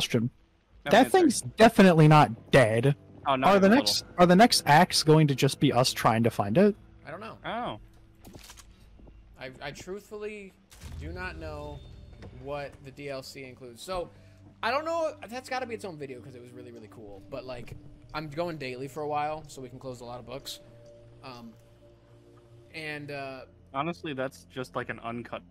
question. No that answer. thing's definitely not dead. Oh, not are the even a next are the next acts going to just be us trying to find it? I don't know. little. I, I truthfully do not know what the DLC includes. So, I don't know. That's got to be its own video because it was really, really cool. But, like, I'm going daily for a while so we can close a lot of books. Um, and, uh, Oh, honestly, that's just like an uncut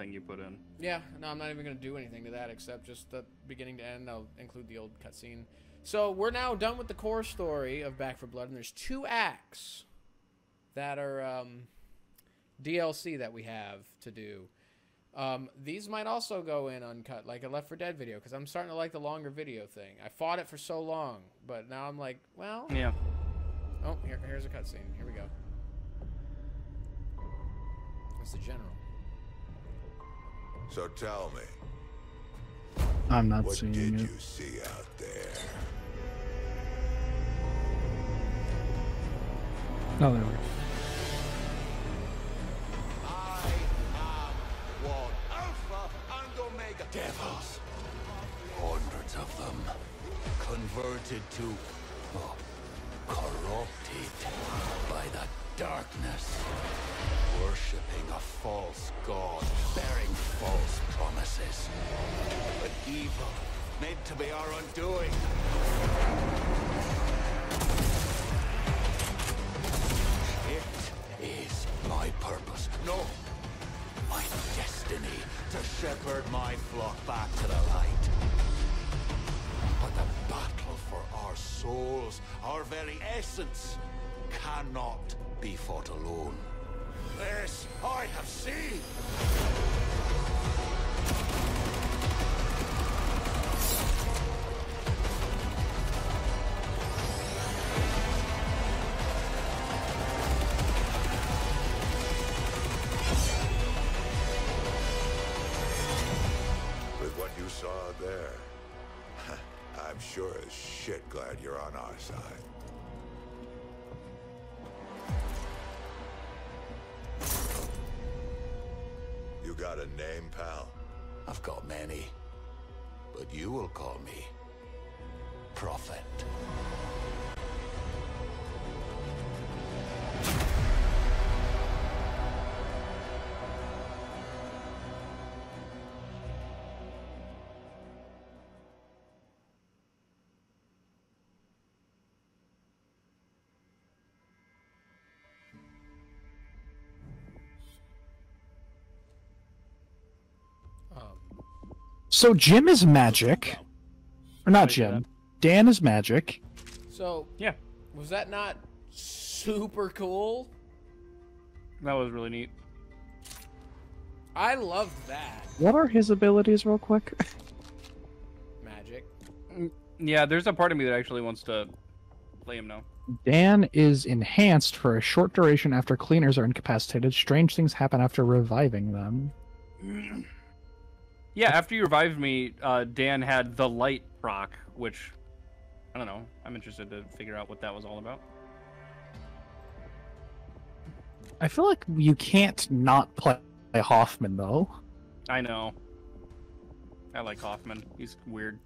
thing you put in. yeah, no, I'm not even going to do anything to that except just the beginning to end. I'll include the old cutscene. So, we're now done with the core story of Back 4 Blood, and there's two acts that are um, DLC that we have to do. Um, these might also go in uncut, like a Left 4 Dead video, because I'm starting to like the longer video thing. I fought it for so long, but now I'm like, well, Yeah. oh, here, here's a cutscene. Here we go. That's the general. So tell me, I'm not what seeing did it. you see out there? Oh, there we go. I am one. Alpha and Omega. Devils. Hundreds of them. Converted to... oh, corrupted by the darkness. Worshipping a false god. Bearing false promises. But evil. Meant to be our undoing. It is my purpose. No, my destiny to shepherd my flock back to the light. But the battle for our souls, our very essence, cannot be fought alone. This I have seen. With what you saw there, I'm sure as shit glad you're on our side. Name, pal? I've got many. But you will call me Prophet. So Jim is magic, or not Jim. Dan is magic. so, Yeah. was that not super cool? That was really neat. I loved that. What are his abilities, real quick? Magic. Mm, yeah, there's a part of me that actually wants to play him now. Dan is enhanced for a short duration after cleaners are incapacitated. Strange things happen after reviving them. Yeah, after you revived me, uh, Dan had the light proc, which I don't know. I'm interested to figure out what that was all about. I feel like you can't not play Hoffman though. I know. I like Hoffman. He's weird.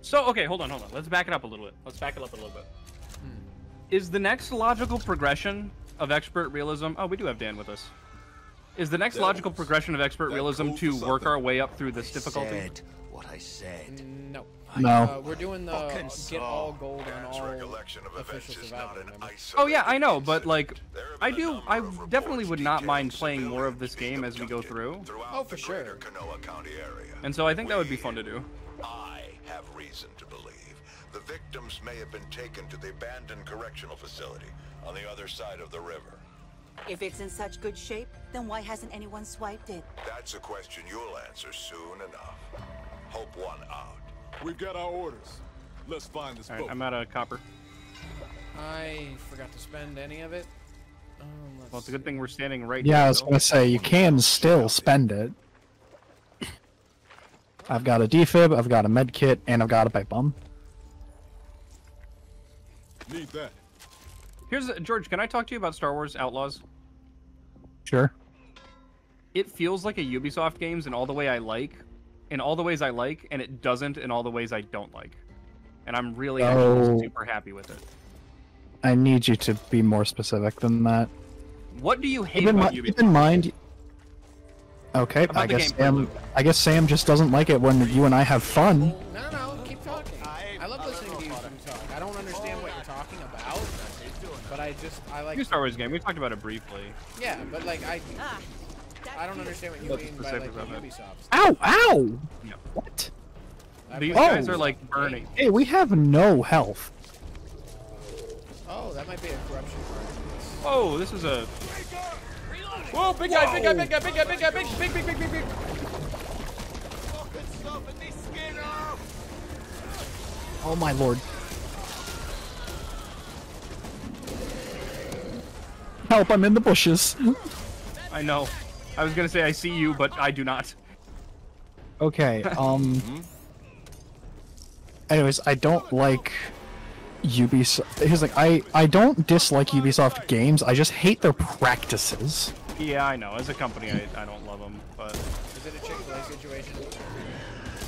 So, okay, hold on, hold on. Let's back it up a little bit. Let's back it up a little bit. Is the next logical progression of expert realism? Oh, we do have Dan with us. Is the next logical Devils. progression of expert That realism to for work our way up through this I difficulty? said what I said. No. No. Uh, we're doing the Fucking get all gold on all recollection of events official is not an? Oh yeah, I know, but like, incident. There have I do. I definitely would not mind playing more of this game as we go through. Oh, for sure. Kanawha County area. And so I think that would be fun to do. Victims may have been taken to the abandoned correctional facility on the other side of the river. If it's in such good shape, then why hasn't anyone swiped it? That's a question you'll answer soon enough. Hope one out. We've got our orders. Let's find this All right, boat. I'm out of copper. I forgot to spend any of it. Um, Well, it's a good thing we're standing right. Yeah, I was gonna say you can still spend it. I've got a defib, I've got a med kit, and I've got a pipe bomb. Need that. Here's George. Can I talk to you about Star Wars Outlaws? Sure. It feels like a Ubisoft games in all the way I like, in all the ways I like, and it doesn't in all the ways I don't like. And I'm really actually Oh. super happy with it. I need you to be more specific than that. What do you hate Keep in, about mi- Ubisoft? keep in mind. Okay, About I guess Sam. loop. I guess Sam just doesn't like it when you and I have fun. Oh, no, no, like. New Star Wars game. We talked about it briefly. Yeah, but like I, Ah, I don't understand what you What's mean by specific like? Ubisoft. Ow! Ow! Yeah. What? I These put- guys Oh. are like burning. Hey, we have no health. Oh, that might be a corruption part. Oh, this is a. Whoa, big guy, big guy, big guy, big guy, big guy, big, big, big, big, big, big. Oh my lord. Help, I'm in the bushes. I know. I was gonna say I see you, but I do not. Okay, um. Anyways, I don't like Ubisoft. Here's like, I, I don't dislike Ubisoft games, I just hate their practices. Yeah, I know. As a company, I, I don't love them, but Is it a Chick-fil-A situation?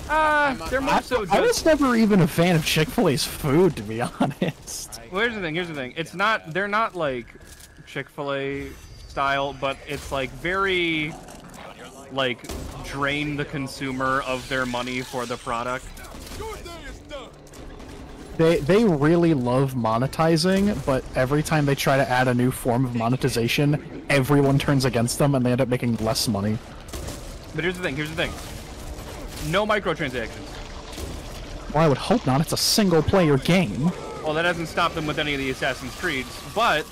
uh, they're more so I was never even a fan of Chick fil A's food, to be honest. Well, here's the thing. Here's the thing. It's not. They're not like Chick Fil A style, but it's like very like drain the consumer of their money for the product. Your day is done. They, they really love monetizing, but every time they try to add a new form of monetization, everyone turns against them and they end up making less money. But here's the thing. Here's the thing. No microtransactions. Well, I would hope not. It's a single player game. Well, that hasn't stopped them with any of the Assassin's Creeds, but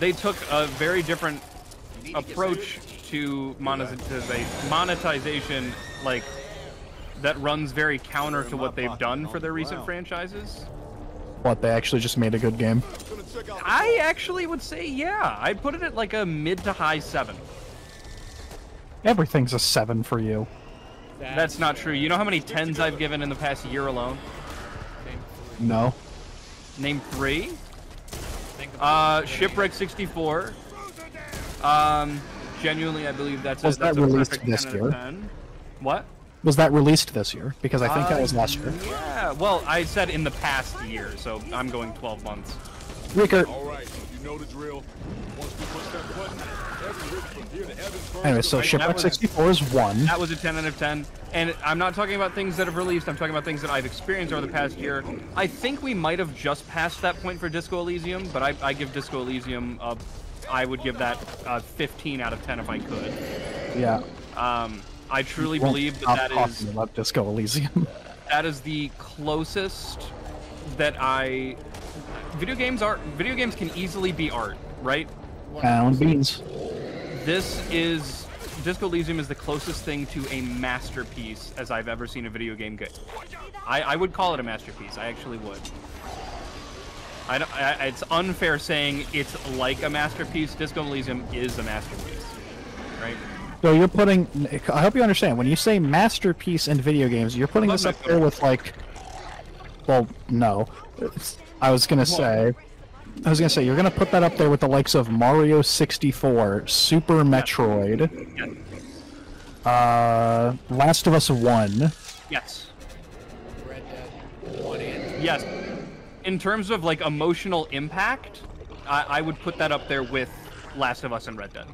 they took a very different approach to monetization, monetization like that runs very counter to what they've done for their recent franchises. What, they actually just made a good game? Gonna check out I actually would say, yeah, I'd put it at like a mid to high seven. Everything's a 7 for you. That's not true. You know how many tens I've given in the past year alone? No. Name three. Think about Uh, Shipwreck 64. Um, genuinely, I believe that's Was a, that's that a released this 10 year? 10. What? Was that released this year? Because I think that was last year. Yeah. Well, I said in the past year, so I'm going 12 months. Ricker. All right, you know the drill. Once we push that button, every risk from here to heaven's first Anyway, so Shipwreck 64 is 1. That was a 10 out of 10. And I'm not talking about things that have released. I'm talking about things that I've experienced over the past year. I think we might have just passed that point for Disco Elysium, but I, I give Disco Elysium a, I would give that a 15 out of 10 if I could. Yeah. Um, I truly believe that that is... that talking is about Disco Elysium. that is the closest that I. Video games are video games can easily be art, right? Alan Beans. This is Disco Elysium is the closest thing to a masterpiece as I've ever seen a video game get. I, I would call it a masterpiece. I actually would. I, don't- I, it's unfair saying it's like a masterpiece. Disco Elysium is a masterpiece, right? So you're putting. I hope you understand. When you say masterpiece in video games, you're putting this up there with like. Well, no. I was gonna say. I was gonna say you're gonna put that up there with the likes of Mario 64, Super Metroid, uh, Last of Us One. Yes. Red Dead One and Yes. In terms of like emotional impact, I, I would put that up there with Last of Us and Red Dead.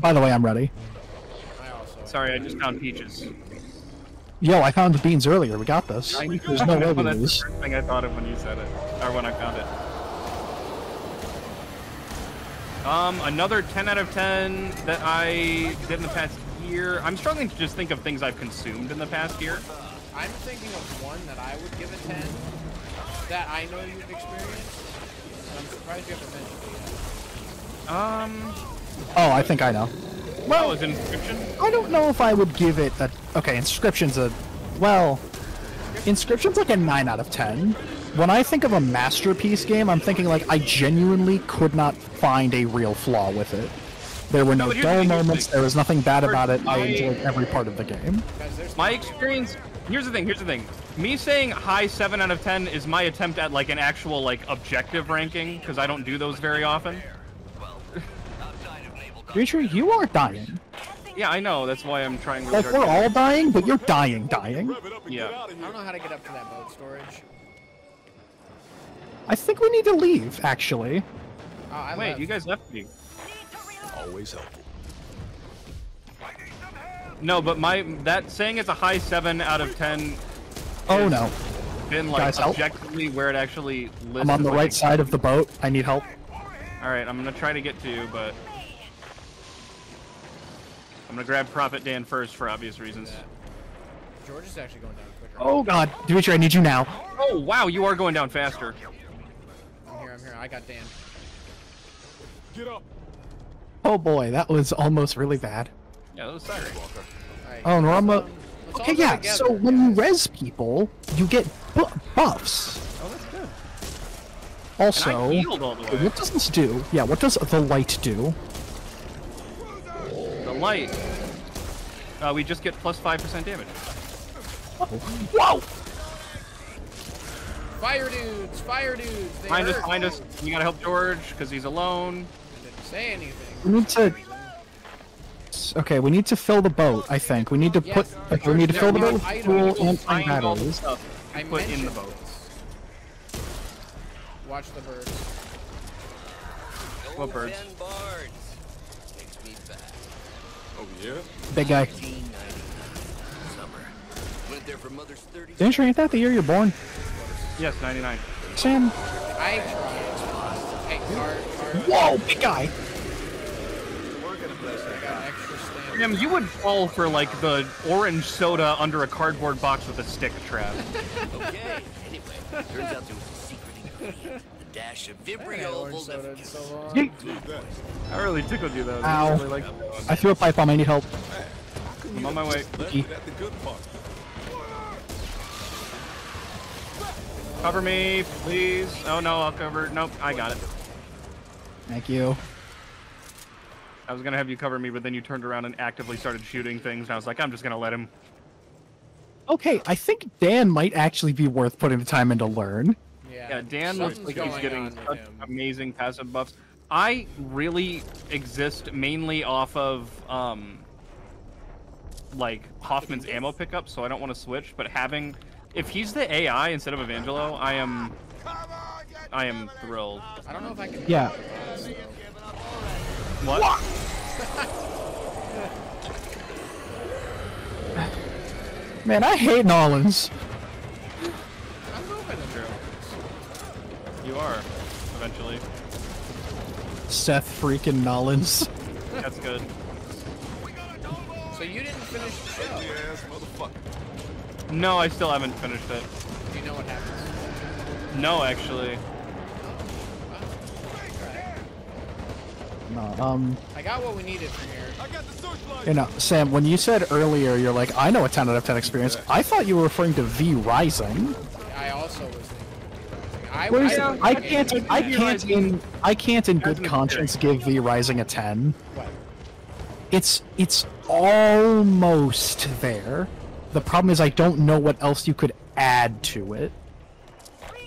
By the way, I'm ready. I also. Sorry, I just found peaches. Yo, I found the beans earlier. We got this. There's no way we That's lose. the first thing I thought of when you said it, or when I found it. Um, another 10 out of 10 that I did in the past year. I'm struggling to just think of things I've consumed in the past year. I'm thinking of one that I would give a 10 that I know you've experienced. And I'm surprised you haven't mentioned it yet. Um, Oh, I think I know. well, is Inscryption? I don't know if I would give it a. Okay, Inscryption's a. Well, Inscryption's like a 9 out of 10. When I think of a masterpiece game, I'm thinking like I genuinely could not find a real flaw with it. There were no but here's the dull thing, here's the moments, there was nothing bad about it. I I- enjoyed every part of the game. My experience. Here's the thing. Here's the thing. Me saying high seven out of ten is my attempt at like an actual like objective ranking because I don't do those very often. Demitri, you are dying. Yeah, I know. That's why I'm trying really Like we're all dying, but you're dying, dying. Rev it up and Yeah. get out of I don't know how to get up to that boat storage. I think we need to leave, actually. Oh, I Wait, left. you guys left me. Always helpful. No, but my that saying it's a high seven out of ten Oh Is- no. been like Guys, help. where it actually lists. I'm on the right side of the boat. I need help. All right, I'm gonna try to get to you, but I'm gonna grab Prophet Dan first for obvious reasons. George is actually going down quicker. Oh god. Demitri, I need you now. Oh wow, you are going down faster. I'm here. I'm here. I got Dan. Get up. Oh boy, that was almost really bad. Yeah, that was Siren. All right. Oh, and we're let's, um, Okay, yeah, together, so when you guys. res people, you get bu- buffs. Oh, that's good. Also, and I healed all the way. what does this do? Yeah, what does the light do? The light. Uh, we just get plus five percent damage. Whoa! Fire dudes! Fire dudes! They Find us, hurt. find us. You gotta help George because he's alone. I didn't say anything. We need to... Okay, we need to fill the boat, I think. We need to put... Like, we need to fill the boat with fuel and tank Find all the batteries. stuff I put in the mentioned boat. Watch the birds. What birds? Takes me back. Oh, yeah? Big guy. 1990. Summer. Went there for mother's 30. Demitri, ain't that the year you're born? Yes, 99. Sam? I tried. Hey, card, card. Whoa, big guy! I got extra stamina. Sam, you would fall for like the orange soda under a cardboard box with a stick trap. Okay. Anyway, turns out there was a secret ingredient. A dash of I Vibrio orange soda in Volvificus. so long. Yeet. Need that. I really tickled you though. Ow. I really like that one. I threw a pipe bomb, I need help. I'm on my way. Left the good part. Cover me, please. Oh no, I'll cover. Nope, I got it. Thank you. I was gonna have you cover me, but then you turned around and actively started shooting things. And I was like, I'm just gonna let him. Okay, I think Dan might actually be worth putting the time in to learn. Yeah, Yeah, Dan looks like he's getting such amazing passive buffs. I really exist mainly off of um, like Hoffman's ammo pickup, so I don't want to switch. But having, if he's the AI instead of Evangelo, I am, I am thrilled. I don't know if I can. Yeah. What? Man, I hate Nolans. I'm moving it. You are, eventually. Seth freaking Nolans. That's good. So you didn't finish the show. Ass motherfucker. No, I still haven't finished it. Do you know what happens? No, actually. No, um, I got what we needed from here. I got the searchlight. you know, Sam, when you said earlier, you're like, I know a 10 out of 10 experience. I thought you were referring to V Rising. I also was thinking. I, Whereas I, I can't, I can't in, I can't in good conscience give V Rising a 10. What? It's, it's almost there. The problem is I don't know what else you could add to it.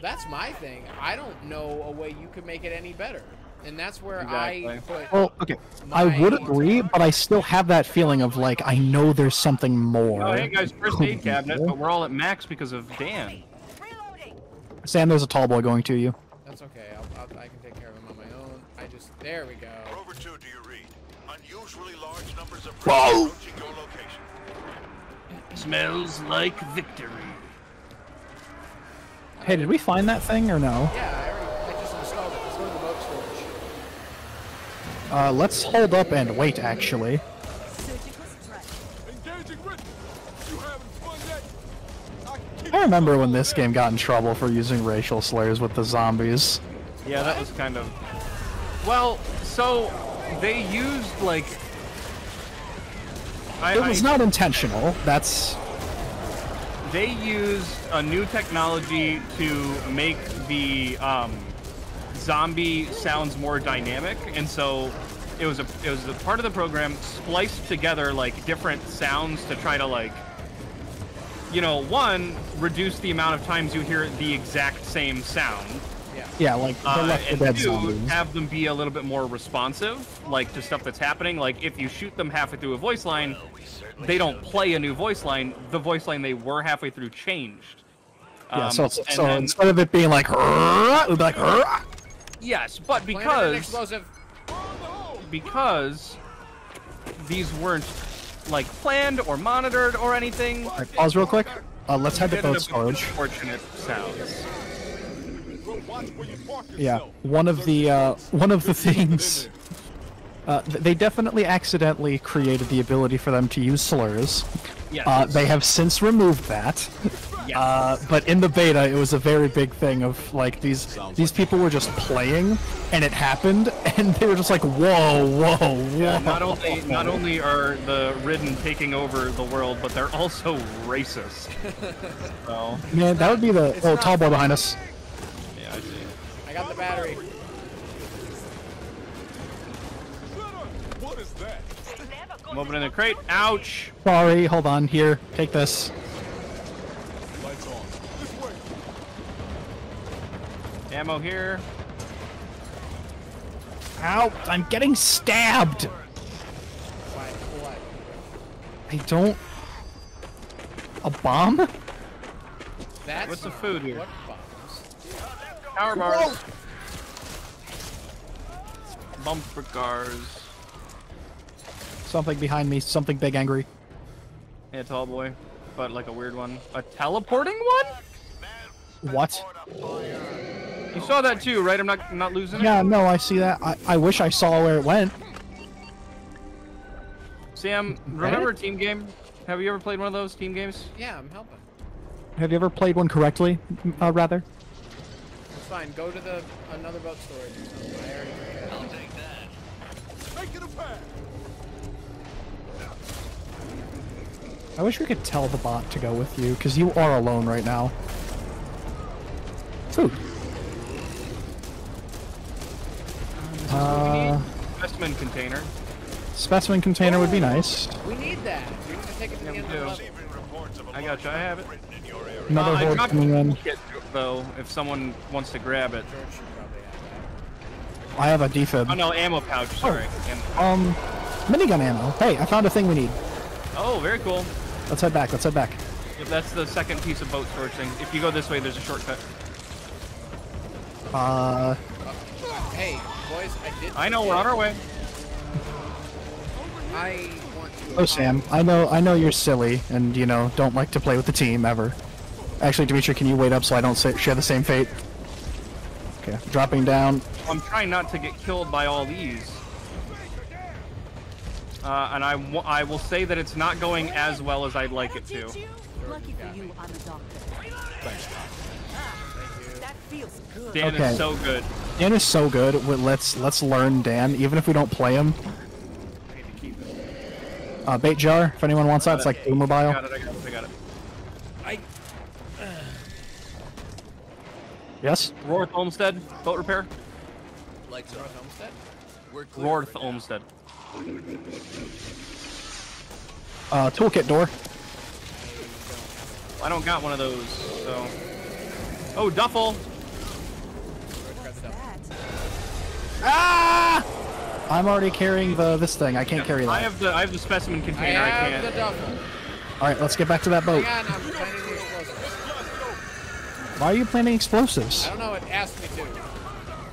That's my thing. I don't know a way you could make it any better, and that's where Exactly. I put. Well, okay, I would agree, but I still have that feeling of like I know there's something more. Oh, hey guys, first aid cabinet, but we're all at max because of Dan. Sam, there's a tall boy going to you. That's okay. I'll, I'll, I can take care of him on my own. I just. There we go. Rover 2, do you read? Unusually large numbers of Whoa! Approaching your location. Smells like victory. Hey, did we find that thing or no? Yeah, I already. I just installed it. Let's go to the boat storage. Uh, let's hold up and wait. Actually, Engaging Britain. You haven't spun yet. I can kick I remember when this game got in trouble for using racial slurs with the zombies. Yeah, that was kind of. Well, so they used like. I, It was I- not intentional. That's They used a new technology to make the um, zombie sounds more dynamic, and so it was a it was a part of the program spliced together like different sounds to try to like you know one reduce the amount of times you hear the exact same sound Yeah. Yeah, like the Uh, Left and Dead two, zombies. have them be a little bit more responsive, like to stuff that's happening. Like if you shoot them halfway through a voice line, they don't play a new voice line. The voice line they were halfway through changed. Yeah, Um, so, it's- so then- instead of it being like, it would be like, yes, but because because these weren't like planned or monitored or anything. Alright, pause real quick. Uh, let's head to ended boat storage. Unfortunate sounds. Bro, watch where you park Yeah, one of the uh, one of the things. Uh, they definitely accidentally created the ability for them to use slurs. Yes. Uh, they have since removed that. Yes. Uh, but in the beta, it was a very big thing of like these these people were just playing, and it happened, and they were just like, whoa, whoa, whoa. Yeah, not only not only are the Ridden taking over the world, but they're also racist. so Man, that would be the It's oh tall boy behind us. Yeah, I got the battery. What is that? I'm opening the crate. Ouch! Sorry, hold on. Here, take this. Lights on. This way. Ammo here. Ow! I'm getting stabbed. Why? What? I don't. A bomb? That's What's the food here? What bombs? Power bars. Bumper cars. Something behind me. Something big, angry. Yeah, tall boy, but like a weird one. A teleporting one? What? You saw that too, right? I'm not I'm not losing it. Yeah, no, I see that. I, I wish I saw where it went. Sam, remember a team game? Have you ever played one of those team games? Yeah, I'm helping. Have you ever played one correctly? Uh, rather. It's fine. Go to the another boat storage or something. I already forget. I'll take that. Make it a pass. I wish we could tell the bot to go with you, because you are alone right now. Food. Uh, Specimen container. specimen container would be nice. We need that. We need to take it to the end of the level. I got you. I have it. Another Uh, horde coming in. it, though, if someone wants to grab it. George should probably have I have a defib. Oh no, ammo pouch. Sorry. Ammo. Um, minigun ammo. Hey, I found a thing we need. Oh, very cool. Let's head back. Let's head back. Yep, that's the second piece of boat storage thing. If you go this way, there's a shortcut. Uh. Hey, boys, I did. I know we're on our way. I want to. oh Sam, I know, I know you're silly, and you know don't like to play with the team ever. Actually, Demitri, can you wait up so I don't sa- share the same fate? Okay, dropping down. I'm trying not to get killed by all these. Uh, and I, w- I will say that it's not going as well as I'd like it to. Lucky for you, I'm a doctor. Thanks, Doc. That feels good. Dan Okay. is so good. Dan is so good. Let's let's learn Dan, even if we don't play him. I need to keep it. Uh, bait jar, if anyone wants that, it's like Boomer I Bile. got it, I got it, I got it. I. Yes. Rorth Olmsted, boat repair. Lights on. Homestead. We're clear Rorth for now. Olmsted. Uh, toolkit door. I don't got one of those, so. Oh, duffel. Grab the duffel. That. Ah! I'm already carrying the this thing. I can't carry that. I have the I have the specimen container. I, have can't. the duffel. All right, let's get back to that boat. Why are you planting explosives? I don't know. It asked me to.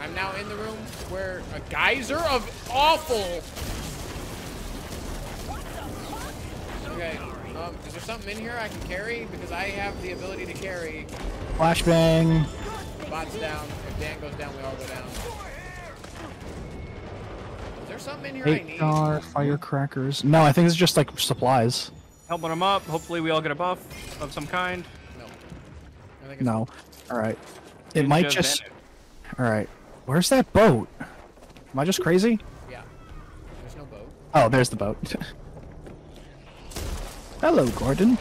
I'm now in the room where a geyser of awful. Okay. Um, is there something in here I can carry? Because I have the ability to carry. Flashbang. Bots down. If Dan goes down, we all go down. Is there something in here I Eight need? jar firecrackers. No, I think it's just like supplies. Helping them up. Hopefully, we all get a buff of some kind. No. I think it's No. All right. It might just. All right. Where's that boat? Am I just crazy? Yeah. There's no boat. Oh, there's the boat. Hello, Gordon.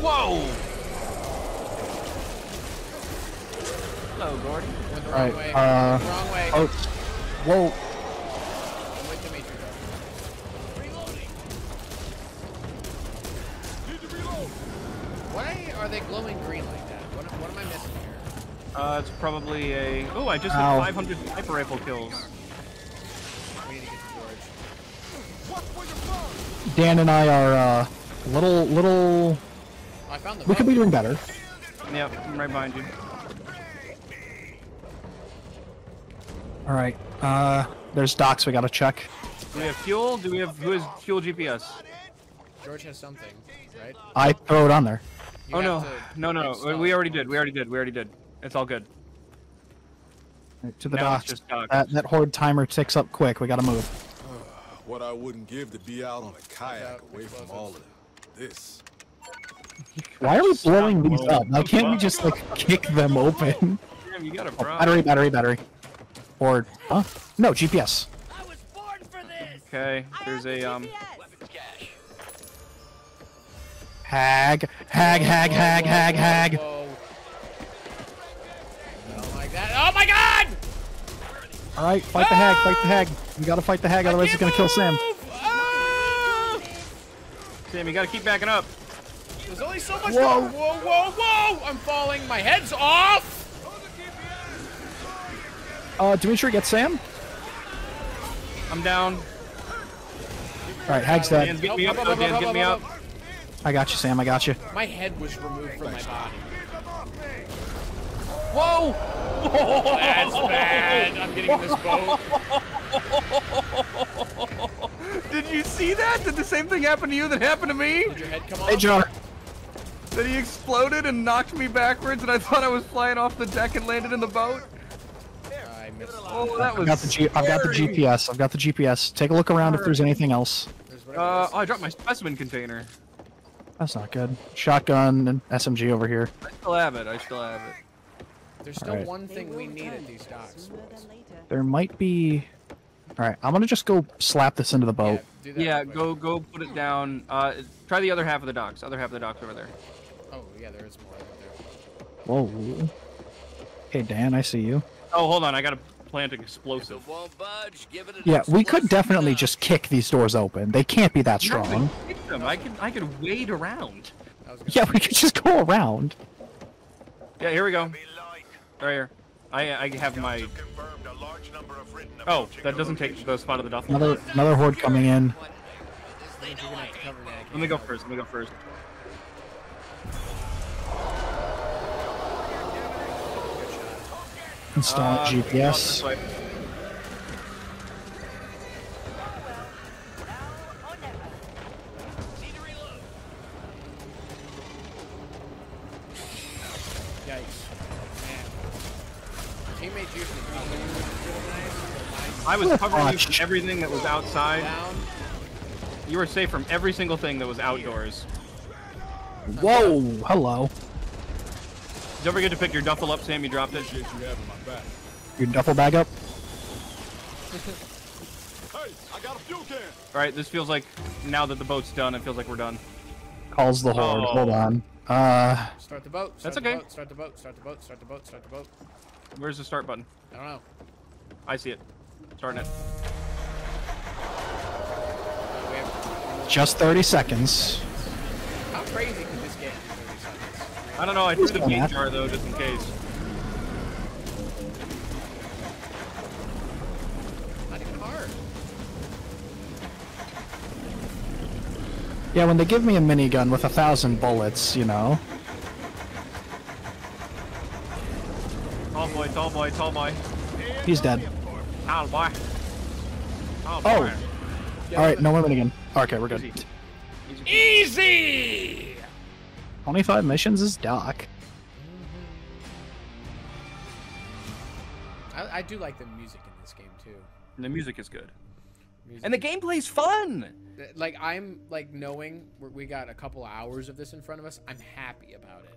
Whoa! Hello, Gordon. Went the wrong right. way. Uh, the wrong way. oh. Whoa. I'm with Demitri though. Need to reload. Why are they glowing green like that? What, what am I missing here? Uh, it's probably a. Oh, I just Ow. hit 500 sniper rifle kills. We need to get to George. Dan and I are uh, little little. I found the We could be doing better. Yep, I'm right behind you. All right. Uh, there's docks we gotta check. Do we have fuel? Do we have who has fuel GPS? George has something, right? I throw it on there. You oh no, to no, no, install we already did. We already did. We already did. It's all good. Right, to the Now docks. just docks. That that horde timer ticks up quick. We gotta move. What I wouldn't give to be out on a kayak away from all of this. Why are we blowing these blowing. up? Why can't we just like kick them open? Damn, you got a Oh, battery, battery, battery. Or huh? No GPS. Okay, there's a um. Hag, hag, hag, hag, hag, hag. Whoa. Oh my god! Oh my god! All right, fight the hag, fight the hag. We gotta fight the hag, otherwise it's gonna kill Sam. Ah! Sam, you gotta keep backing up. There's only so much. Whoa. Whoa, whoa, whoa, whoa! I'm falling. My head's off. Uh, Demitri, get Sam. I'm down. All right, hag's dead. Dan's get me up. Dan, get me up. I got you, Sam. I got you. My head was removed from my body. Whoa! That's bad. I'm getting this boat. Did you see that? Did the same thing happen to you that happened to me? Did your head come off? Hey, Jar. That he exploded and knocked me backwards, and I thought I was flying off the deck and landed in the boat. I missed. Oh, that I've was. got the G. I've got the. GPS. I've got the GPS. Take a look around if there's anything else. Uh, oh, I dropped my specimen container. That's not good. Shotgun and SMG over here. I still have it. I still have it. There's still Alright. one thing we need at these docks. There might be. All right, I'm gonna just go slap this into the boat. do that Yeah, go go put it down. Uh, try the other half of the docks. Other half of the docks over there. Oh yeah, there is more over there. Whoa. Hey, Dan, I see you. Oh, hold on. I gotta plant an explosive. If it won't budge, give it an Yeah, we could definitely nudge. just kick these doors open. They can't be that strong. to kick them. I could I could wade around. I was gonna Yeah, we could just go around. Yeah, here we go. Right here. I I have my. Oh, that doesn't take the spot of the duffel. Another another horde coming in. you're gonna have to cover me. I Let me go first. Let me go first. Really nice. but I was covering you Watch. from everything that was outside. You were safe from every single thing that was outdoors. Whoa! Hello. Don't forget to pick your duffel up, Sam. You dropped it. Appreciate you having my back. Your duffel bag up. Hey, I got a fuel can. All right, this feels like now that the boat's done, it feels like we're done. Calls the horde. Oh. Hold on. Uh, Start the boat. Start That's the okay. Boat, start the boat. Start the boat. Start the boat. Start the boat. Where's the start button? I don't know. I see it. Starting it. Uh, we have, just 30 seconds. how crazy could this get in 30 seconds? I don't know. I threw the paint jar though, just in case. Not even hard. Yeah, when they give me a minigun with a thousand bullets, you know. Tall boy, tall boy, tall boy, He's dead. tall boy. Tall oh. boy. Oh. All right, no more minigun. Okay, we're good. Easy. Easy. Easy! 25 missions is Doc. I, I do like the music in this game too. And the music is good. Music And the is- gameplay's fun. Uh, like I'm like knowing we're, we got a couple hours of this in front of us. I'm happy about it.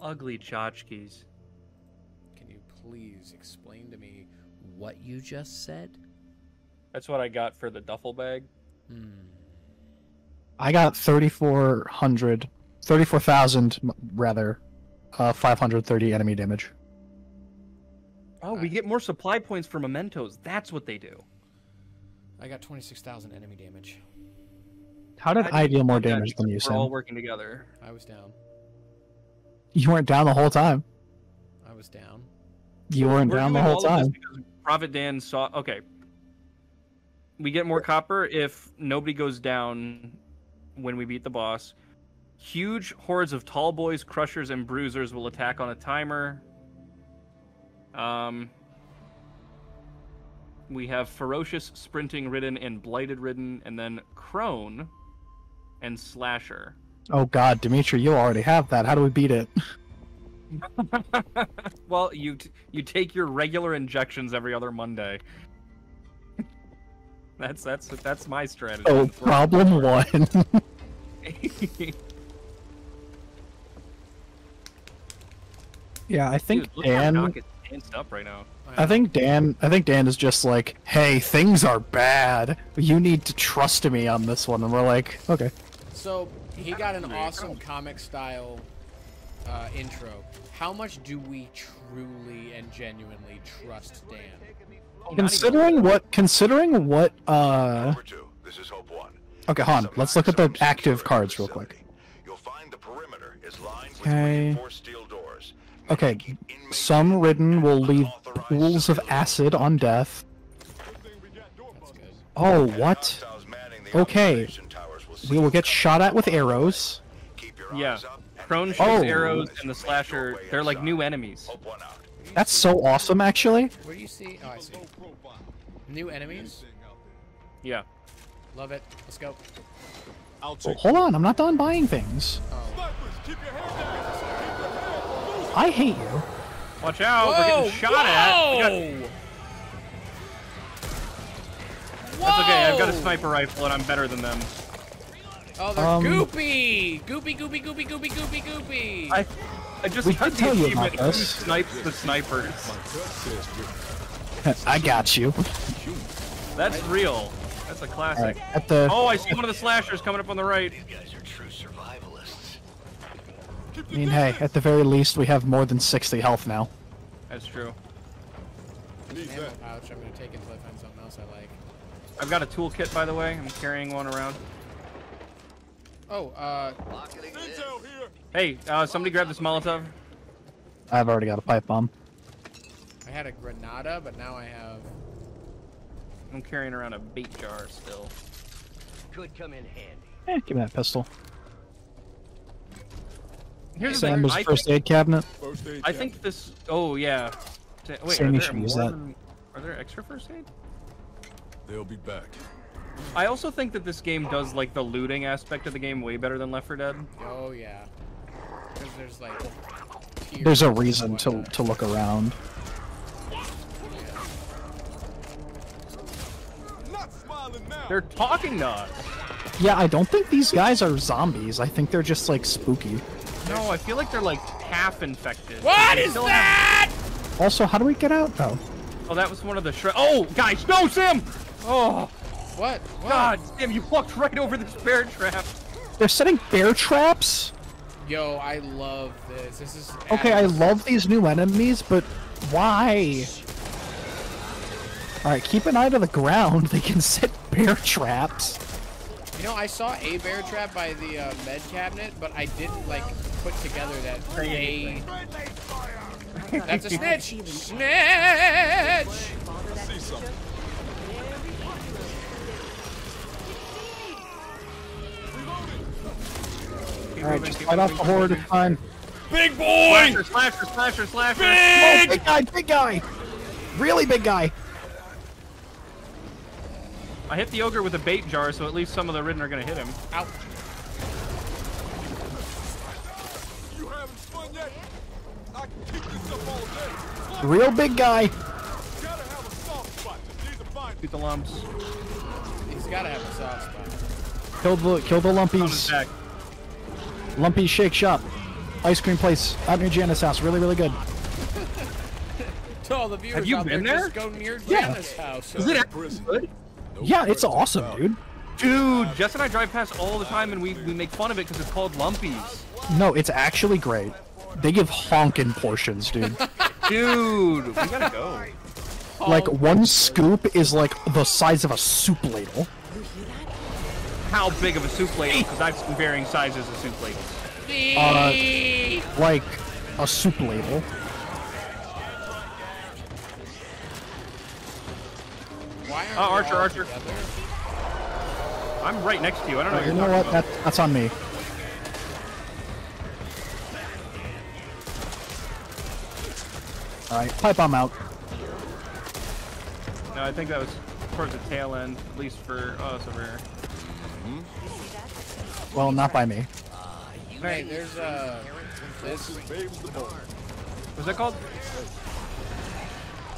Ugly tchotchkes. Can you please explain to me what you just said? That's what I got for the duffel bag. Hmm. I got 3,400, 34,000 rather, uh, 530 enemy damage. Oh, we get more supply points for mementos. That's what they do. I got 26,000 enemy damage. How did How do I deal more damage than you, We're all working together. I was down. You weren't down the whole time. I was down. You weren't We're down the whole all of this time. because Prophet Dan saw. Okay. We get more copper if nobody goes down when we beat the boss. Huge hordes of tall boys, crushers, and bruisers will attack on a timer. Um. We have ferocious, sprinting ridden, and blighted ridden, and then crone and slasher. Oh god, Demitri, you already have that. How do we beat it? well, you t- you take your regular injections every other Monday. that's that's that's my strategy. Oh, problem one. yeah, I think Dude, look Dan. Doc up right now. I think Dan. I think Dan is just like, "Hey, things are bad. You need to trust me on this one." And we're like, "Okay." So he got an awesome comic style uh, intro. How much do we truly and genuinely trust Dan? Considering what, considering what, uh, Number two, this is Hope One. Okay, Han, let's look at the active cards real quick. You'll find the perimeter is lined with Okay. reinforced steel doors. Okay, some ridden will leave pools of acid on death. Oh, what? Hostiles manning the Okay. observation towers will We will get shot at with arrows. Yeah, eyes up Crone shoots Oh. arrows, and the slasher they're like new enemies. Hope One out. That's so awesome, actually. Where do you see? Oh, I see. New enemies. Yeah. Love it. Let's go. I'll Oh, hold on, I'm not done buying things. snipers. Keep your head down. I hate you. Watch out! We're getting shot at. We got- That's okay. I've got a sniper rifle, and I'm better than them. Oh, they're Um, goopy! Goopy, goopy, goopy, goopy, goopy, goopy! I I just We got did the tell you achievement, about Who this. snipes the snipers? I got you. That's real. That's a classic. right, at the. Oh, I see one of the slashers coming up on the right. You guys are true survivalists. I mean, hey, at the very least, we have more than 60 health now. That's true. Needs that. pouch. I'm gonna take until I find something else I like. I've got a toolkit, by the way. I'm carrying one around. Oh, uh, Pocketing this. Intel here. Hey, uh, somebody grab this Molotov. I've already got a pipe bomb. I had a granada, but now I have. I'm carrying around a bait jar still. Could come in handy. Eh, give me that pistol. Here's the Sam thing. was I first think, aid cabinet. First aid. I kit. think this. Oh yeah. Sa- Wait, Sammy are there should use that. than- Are there extra first aid? they'll be back. I also think that this game does like the looting aspect of the game way better than Left 4 Dead. Oh yeah. Because there's like. There's a reason to, to look around. They're talking to us. Yeah, I don't think these guys are zombies. I think they're just like spooky. No, I feel like they're like half infected. What They is still have- that? Also, how do we get out though? Oh, that was one of the shred. Oh, guys, no, Sam! Oh, What? What? God, Sam, you walked right over this bear trap. They're setting bear traps? Yo, I love this. This is. Okay, I love these new enemies, but why? Alright, keep an eye to the ground. They can set bear traps. You know, I saw a bear trap by the uh, med cabinet, but I didn't like put together that they. That's a snitch. Snitch. See something. Keep Alright, just fight off the horde. It's fine. Big boy. Slasher, slasher, slasher, slasher. Big! Oh, big guy, big guy! Really big guy. I hit the ogre with a bait jar, so at least some of the ridden are gonna hit him. Out. You haven't spun yet? I can keep this up all day. Real big guy. Gotta have a soft spot. Just need to find it. The lumps. He's gotta have a soft spot. Kill the kill the lumpies. Lumpy Shake Shop. Ice cream place out near Janice house. Really, really good. To all the viewers you out been there, there? just go near Yeah. Janice's house. Is it uh, actually good? No Yeah, it's questions awesome, it. dude. Dude, Jess and I drive past all the time, and we, we make fun of it because it's called Lumpies. No, it's actually great. They give honkin' portions, dude. Dude, we gotta go. like one scoop is like the size of a soup ladle. How big of a soup ladle? Because I've seen varying sizes of soup ladles. Uh, like a soup ladle. Oh, we Archer, Archer. together? I'm right next to you. I don't know. what You know what? about. That, that's on me. Alright, pipe bomb out. No, I think that was towards the tail end, at least for us over here. Well, not by me. Hey, there's uh, this. What's that called?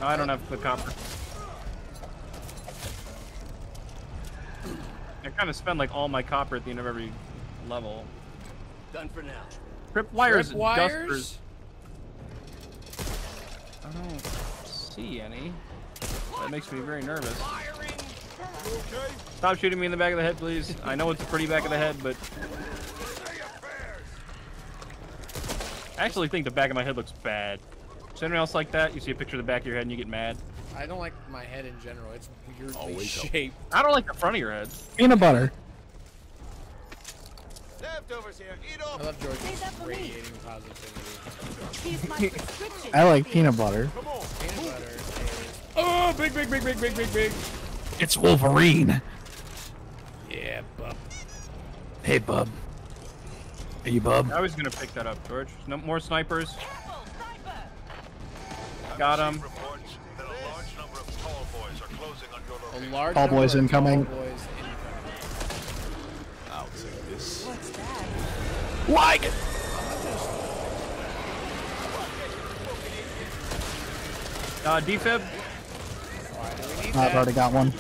No, I don't have the copper. I kind of spend like all my copper at the end of every level. Done for now. Trip wires, Trip wires. dusters. I don't see any. That makes me very nervous. Stop shooting me in the back of the head, please. I know it's a pretty back of the head, but I actually think the back of my head looks bad. Is anyone else like that? You see a picture of the back of your head and you get mad? I don't like my head in general. It's weirdly shaped. I don't like the front of your head. Peanut butter. Leftovers here. Eat I up. love George Save that for me. radiating positivity. Here's my prescription. I like peanut butter. Come on. Peanut butter is oh big big big big big big big. It's Wolverine. Yeah, bub. Hey, bub. Hey, bub. I was gonna pick that up, George. No more snipers. Got him. A large Tall boys incoming. Tall boys. I'll take this. What's that? Like. Uh, defib. Why do we need I've that? already got one.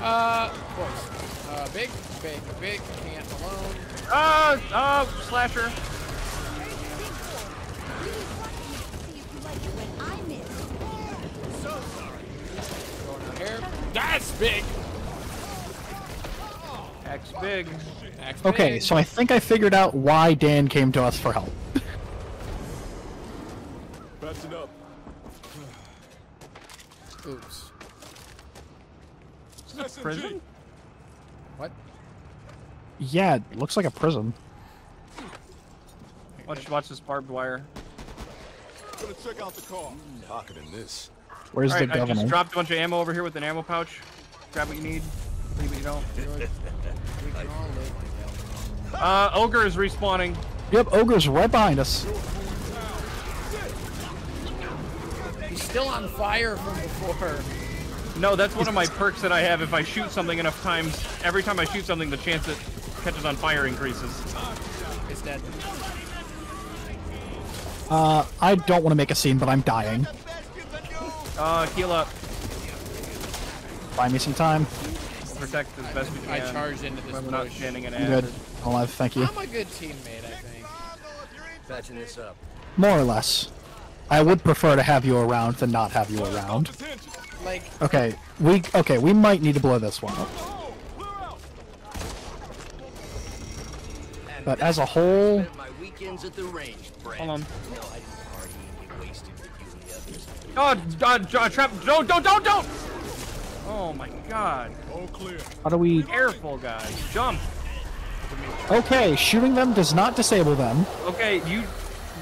Uh, of course. Uh, big, big, big. Can't alone. Uh, uh, slasher. Here. That's big. X big. Axe Okay, big. so I think I figured out why Dan came to us for help. Patching up. Oops. SMG. Prison? What? Yeah, it looks like a prison. Watch, watch this barbed wire. I'm Gonna check out the car. Hmm, Pocketing this. Where's All the right, I just dropped a bunch of ammo over here with an ammo pouch. Grab what you need. Leave what you don't. We can all live together. Uh, ogre is respawning. Yep, ogre's right behind us. He's still on fire from before. No, that's one of my perks that I have. If I shoot something enough times, every time I shoot something, the chance it catches on fire increases. It's dead. Uh, I don't want to make a scene, but I'm dying. Uh, heal up. Buy me some time. Protect as best we can. I charged into this I'm not bush. standing in I'm good. acid. Alive, thank you. I'm a good teammate, I think. Patching this up. More or less. I would prefer to have you around than not have you around. Like, Okay, we okay. We might need to blow this one up. Clear out. And But that's as a whole- how I you and the others. Oh, uh, uh, trap! Don't, don't, don't, don't! Oh my God! All clear. How do we? Careful, guys. Jump. Okay, shooting them does not disable them. Okay, you.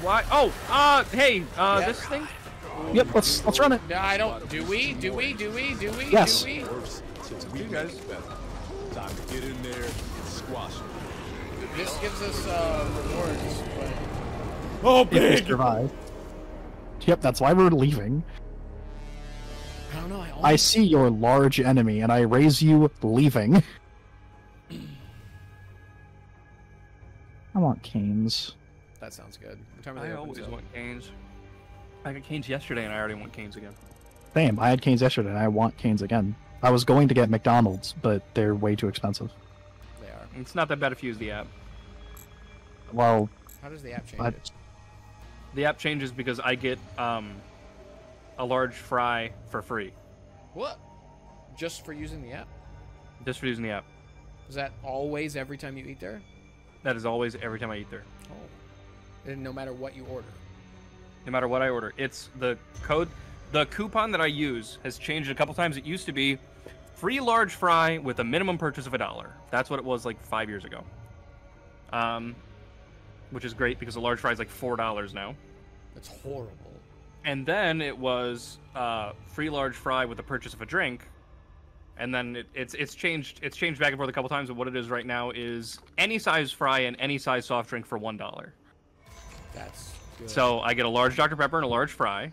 Why? Oh, uh, hey, uh, this thing. Yep, let's let's run it. no, I don't. Do we? Do we? Do we? Do we? Yes. Do we? Worse since we You guys. better. Time to get in there and squash it. This gives us uh, rewards, but Oh, If we survive. Yep, that's why we're leaving. I don't know. I, I see your large enemy, and I raise you leaving. I want canes. that sounds good. What time are I always till? want canes. I got canes yesterday, and I already want canes again. Same. I had canes yesterday, and I want canes again. I was going to get McDonald's, but they're way too expensive. They are. It's not that bad if you use the app. Well, How does the app change I, it? The app changes because I get um, a large fry for free What? Just for using the app? just for using the app. Is that always every time you eat there? That is always every time I eat there, Oh. And no matter what you order. no matter what I order. It's the code, the coupon that I use has changed a couple times. It used to be free large fry with a minimum purchase of a dollar. That's what it was like five years ago. Um, which is great because a large fry is like four dollars now. That's horrible. And then it was uh, free large fry with the purchase of a drink, and then it, it's it's changed it's changed back and forth a couple times. But what it is right now is any size fry and any size soft drink for one dollar. That's good. So I get a large Dr Pepper and a large fry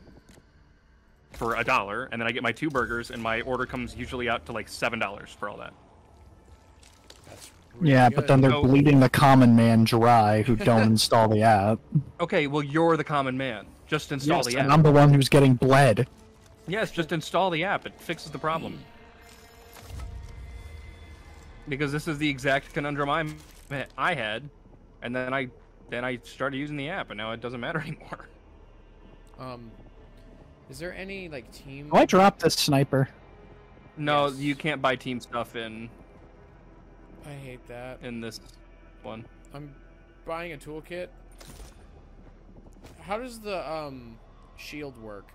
for a dollar, and then I get my two burgers, and my order comes usually out to like seven dollars for all that. That's really Yeah, good. but then they're So- bleeding the common man dry who don't install the app. Okay, well you're the common man. Just install Yes, the app. I'm the one who's getting bled. Yes, just install the app. It fixes the problem. Because this is the exact conundrum I'm, I had, and then I then I started using the app, and now it doesn't matter anymore. Um, is there any like team? Oh, I dropped this sniper. No, Yes. you can't buy team stuff in I hate that. in this one. I'm buying a toolkit. How does the um shield work?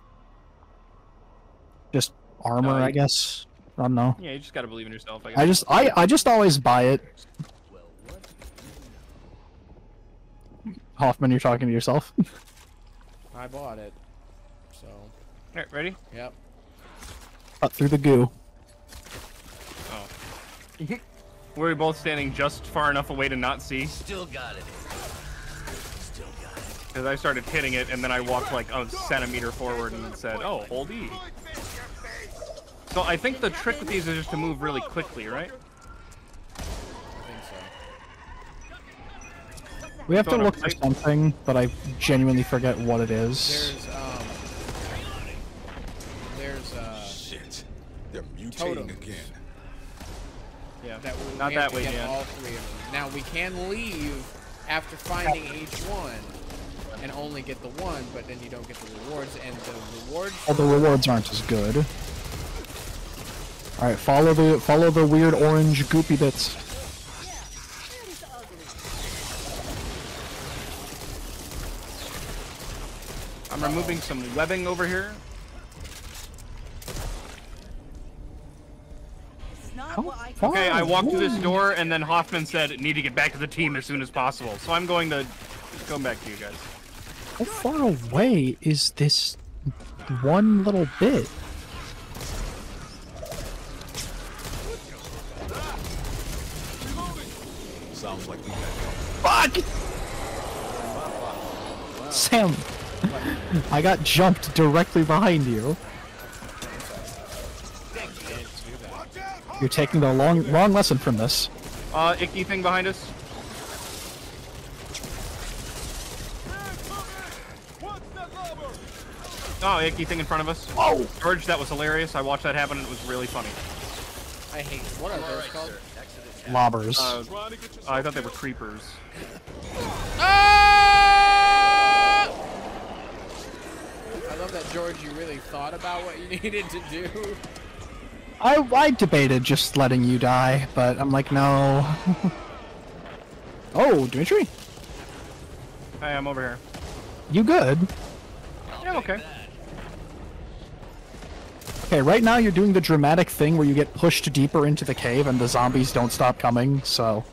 Just armor, Uh, I you- guess. I don't know. Yeah, you just gotta believe in yourself. I guess. I just I I just always buy it. Hoffman, you're talking to yourself. I bought it. So, Alright, ready? yep. Up through the goo. Oh. We're both standing just far enough away to not see. Still got it. Still got it. Because I started hitting it, and then I walked like a centimeter forward and said, "Oh, hold E." So I think the trick with these is just to move really quickly, right? I think so. We have to look for something, but I genuinely forget what it is. There's um. There's uh. Shit. They're mutating Totems. again. Yeah. That we, Not we that have to way, get Dan. all three of them. Now we can leave after finding each one and only get the one, but then you don't get the rewards, and the rewards. All the rewards aren't as good. All right, follow the follow the weird orange goopy bits. I'm removing some webbing over here. It's not How what I far Okay, I walked through this door, and then Hoffman said, "Need to get back to the team as soon as possible." So I'm going to go back to you guys. How far away is this one little bit? Sounds like we got Fuck! Sam, I got jumped directly behind you. You're taking the long, wrong lesson from this. Uh, icky thing behind us. Oh, icky thing in front of us. Oh! George, that was hilarious. I watched that happen, and it was really funny. I hate. What are those called? Lobbers. Uh, I thought they were creepers. Ah! I love that, George. You really thought about what you needed to do. I, I debated just letting you die, but I'm like, no. oh, Demitri? Hey, I'm over here. You good? Yeah, I'm okay. Okay, right now you're doing the dramatic thing where you get pushed deeper into the cave and the zombies don't stop coming, so,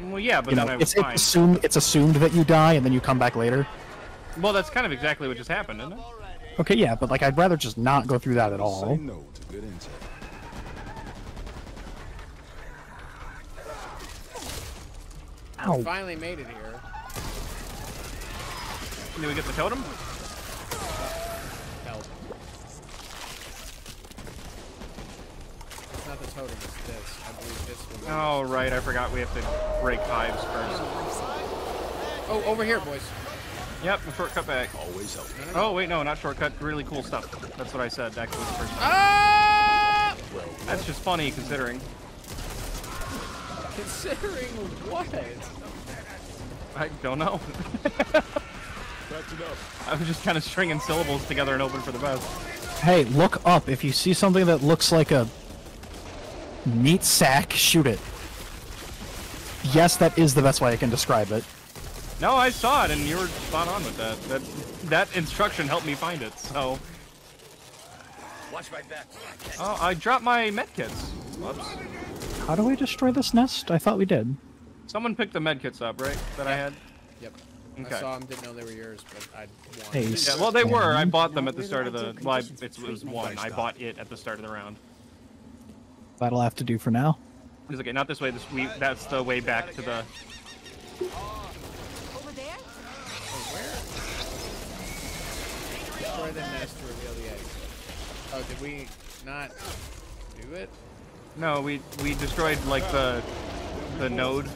Well, yeah, but you then know, I was it's, it's, assumed, it's assumed that you die and then you come back later. Well, that's kind of exactly what just happened, isn't it? Okay, yeah, but like, I'd rather just not go through that at all. Say no to good intel. Ow. Finally made it here. Did we get the totem? Help. It's not the totem. It's this. I believe this one. Oh, right. I forgot we have to break hives first. Oh, over here, boys. Yep, a shortcut back. Always help. Oh, wait, no, not shortcut. Really cool stuff. That's what I said, actually, the first time. Ah! That's just funny, considering. Considering what? I don't know. I was just kind of stringing syllables together and hoping for the best. Hey, look up. If you see something that looks like a meat sack, shoot it. Yes, that is the best way I can describe it. No, I saw it, and you were spot on with that. That that instruction helped me find it. So, Watch my back. oh, I dropped my medkits. Whoops. How do we destroy this nest? I thought we did. Someone picked the medkits up, right? That I had. Yep. Okay. I saw them. Didn't know they were yours, but I wanted. Hey, them. Yeah, well, they were. I bought them at the start of the. do Well, I, conditions it was one. I bought it at the start of the round. That'll have to do for now. It's okay, not this way. This we that's the way back to the. Over there? Destroy the nest to reveal the egg. Oh, did we not do it? No, we we destroyed like the the node.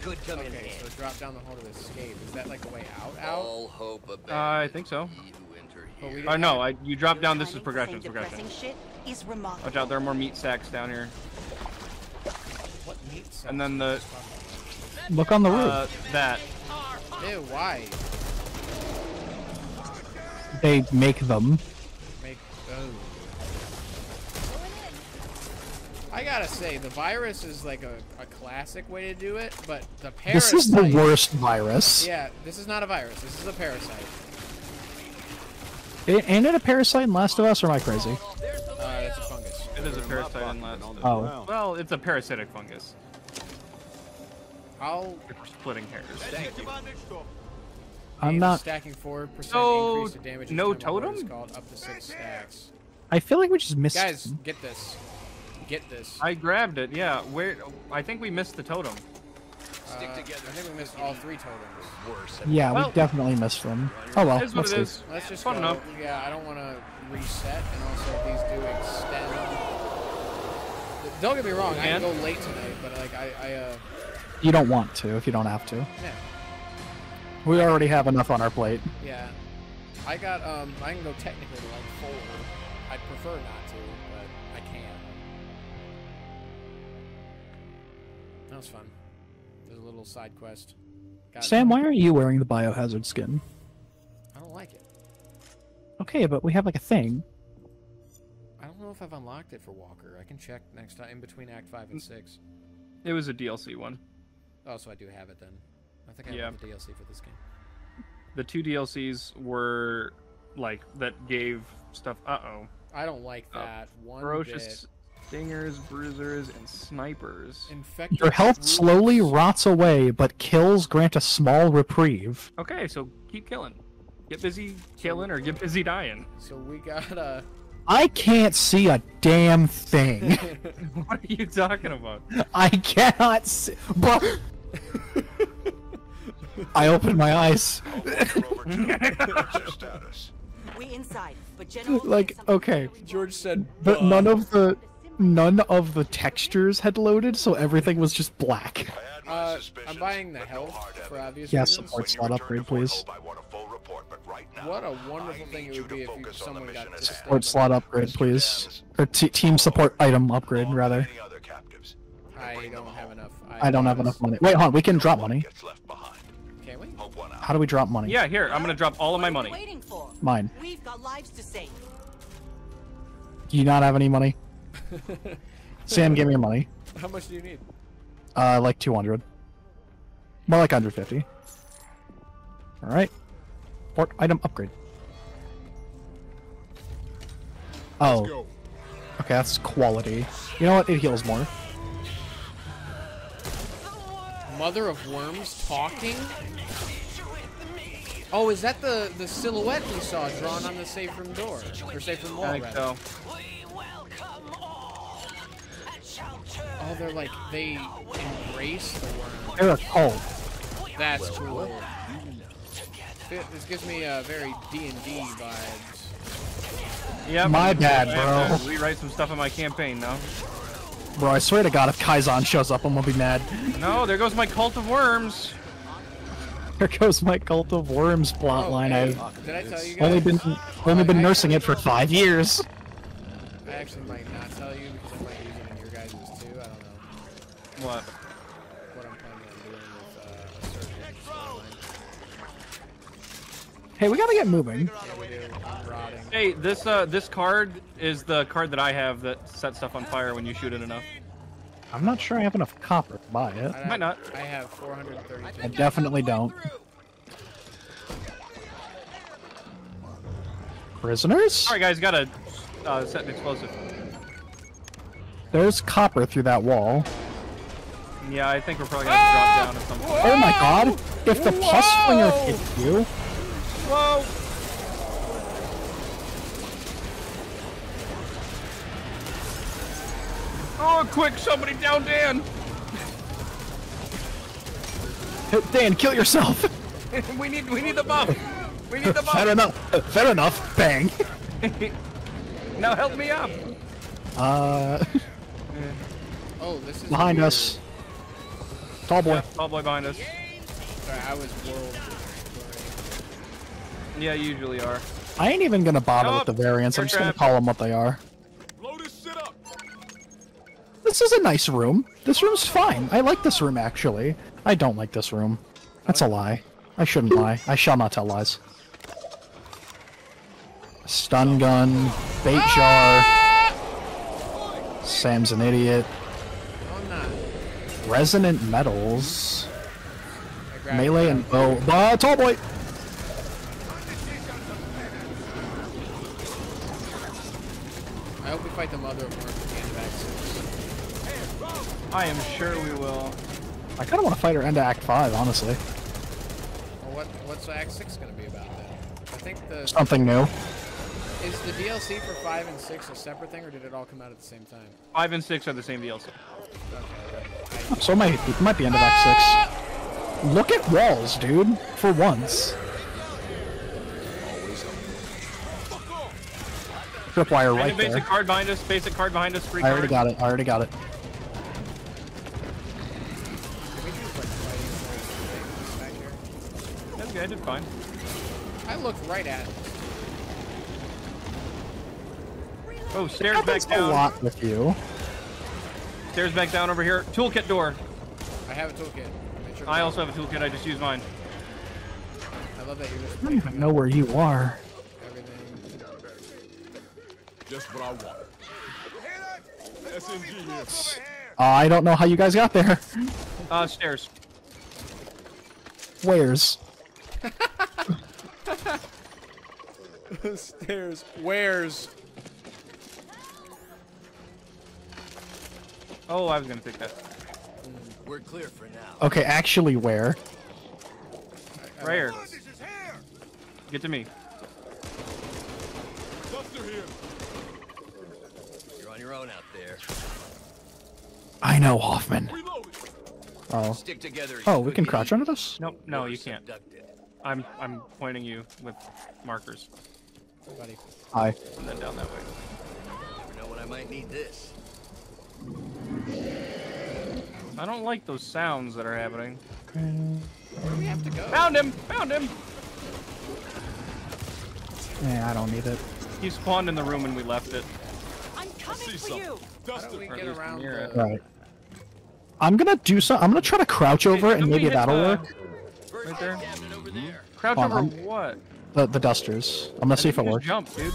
Could come in Okay, so drop down the hole to escape. Is that like a way out? Out? All hope Uh, I think so. Ye who enter But we Uh, no, I you drop down. This is progression. progression. shit is remarkable. Watch out, there are more meat sacks down here. What meat sounds And then the Look on the roof. uh that. Ew, why? they make them. I gotta say, the virus is like a, a classic way to do it, but the parasite. This is the worst virus. Yeah, this is not a virus. This is a parasite. A- Ain't it a parasite in Last of Us, or am I crazy? Uh, it's a fungus. It is a parasite in last. of Us. Oh. Well, it's a parasitic fungus. I'll. If we're splitting hairs. I'm aim not. stacking four percent No- increase to damage. no time a ward is totem? Called up to six stacks. I feel like we just missed. Guys, get this. Get this. I grabbed it. Yeah. Where? I think we missed the totem. Stick together. Uh, I think we missed all three totems. Worse. Yeah, Well- we definitely missed them. Oh well. It is what let's it is. Let's just Fun go. enough. Yeah, I don't want to reset, and also these do extend. Don't get me wrong, I can can. go late tonight, but like I, I uh, You don't want to if you don't have to. yeah, We already have enough on our plate. yeah. I got um, I can go technically to like four. I'd prefer not was fun. There's a little side quest. Got Sam, why aren't you wearing the biohazard skin? I don't like it. Okay, but we have like a thing. I don't know if I've unlocked it for Walker. I can check next time in between Act Five and Six. It was a DLC one. Oh, so I do have it then. I think I Yeah. have the DLC for this game. The two DLCs were like that gave stuff. Uh oh. I don't like Oh, that one Ferocious stingers, bruisers, and snipers. Infected Your health troops. slowly rots away, but kills grant a small reprieve. Okay, so keep killing. Get busy killing or get busy dying. So we got uh I can't see a damn thing. What are you talking about? I cannot see. Bro. I opened my eyes. We inside, but General Like, okay, George said but "Buh." none of the none of the textures had loaded, so everything was just black. Uh, I'm buying the but health for obvious Yeah, reasons. support slot upgrade, please. Hope, I want a full report, but right now, What a wonderful thing it would be if to you, focus on someone the got mission at. Support slot upgrade, please. Or t- team support item upgrade, rather. any other captives. I don't have enough. I don't have enough money. Wait, hold on. We can drop money. Gets left behind. Can we? Hope one out. How do we drop money? Yeah, here I'm gonna drop all of my money. we waiting for? Mine. We've got lives to save. Do you not have any money? Sam, give me your money. How much do you need? Uh, like 200. More like 150. Alright. Port item upgrade. Oh. Okay, that's quality. You know what? It heals more. Mother of Worms talking? Oh, is that the the silhouette we saw drawn on the safe room door or safe room wall? I think rather? so. Oh, they're like they embrace the worm. They're a cult. That's cool. This gives me a very D and D vibes. Yeah. My bad, bro. to rewrite some stuff in my campaign now. Bro, I swear to God, if Kaizen shows up, I'm gonna be mad. No, there goes my cult of worms. There goes my Cult of Worms Oh, plotline. hey, I've did I tell you guys? only been only been nursing it for five years. I actually might not tell you because I might use it in your guys' too. I don't know What? what I'm planning on doing with uh, a certain. Hey, we gotta get moving. Yeah, we do. I'm rotting. Hey, this uh this card is the card that I have that sets stuff on fire when you shoot it enough. I'm not sure I have enough copper to buy it. I Might not. I have 432. I definitely don't. Prisoners? All right, guys, gotta uh, set an explosive. There's copper through that wall. Yeah, I think we're probably gonna have to drop down at some point. Oh my god! If the pus slinger hits you, Whoa! Oh, quick! Somebody down Dan! Dan, kill yourself. we need we need the buff. We need the bomb! Fair enough. Fair enough. Bang. now help me up. Uh, Oh, this is behind weird. us. Tall boy. Yeah, tall boy behind us. Sorry, I was world. Yeah, you usually are. I ain't even gonna bother Nope. with the variants. I'm just gonna call them what they are. Blow this shit up. This is a nice room. This room's fine. I like this room actually. I don't like this room. That's a lie. I shouldn't lie. I shall not tell lies. Stun gun, bait jar. Ah! Sam's an idiot. Not. Resonant metals. Melee and bow. Uh, tall boy. I hope we fight the mother of Murph at the end of Act 6. I am sure we will. I kind of want to fight her into Act Five, honestly. Well, what, what's Act 6 going to be about then? I think the... Something new. Is the DLC for 5 and 6 a separate thing, or did it all come out at the same time? Five and six are the same DLC. So it might, it might be end of Act Six. Look at walls, dude. For once. Tripwire Right right basic there. card behind us. Basic card behind us. Free I already card. got it. I already got it. Demitri's like fighting things back here. That's good. I did fine. I looked right at it. Oh, stairs back Happens a down. lot with you. Stairs back down over here. Toolkit door. I have a toolkit. Sure I also have a toolkit. I just used mine. I love that you're just I don't even know where you are. everything. Just what I want. SMG here. Uh, I don't know how you guys got there. Uh, stairs. Where's? Stairs. Where's? Oh, I was gonna take that. We're clear for now. Okay, actually, where? Right here. Get to me. Duster here. You're on your own out there. I know Hoffman. Oh. Stick together. Oh, we can crouch under this? Nope. No, you can't. I'm I'm pointing you with markers, Buddy. Hi. and then down that way. Never know when I might need this. I don't like those sounds that are happening. Where do we have to go? Found him! Found him! Yeah, I don't need it. He spawned in the room and we left it. I'm coming for something. you. How do Duster. we get around near the... Right. I'm gonna do some. I'm gonna try to crouch over it, and maybe that'll the- work. Right there. aid cabinet over there. Crouch Hold over on. what? The the dusters. I'm gonna see if it works. Jump, dude.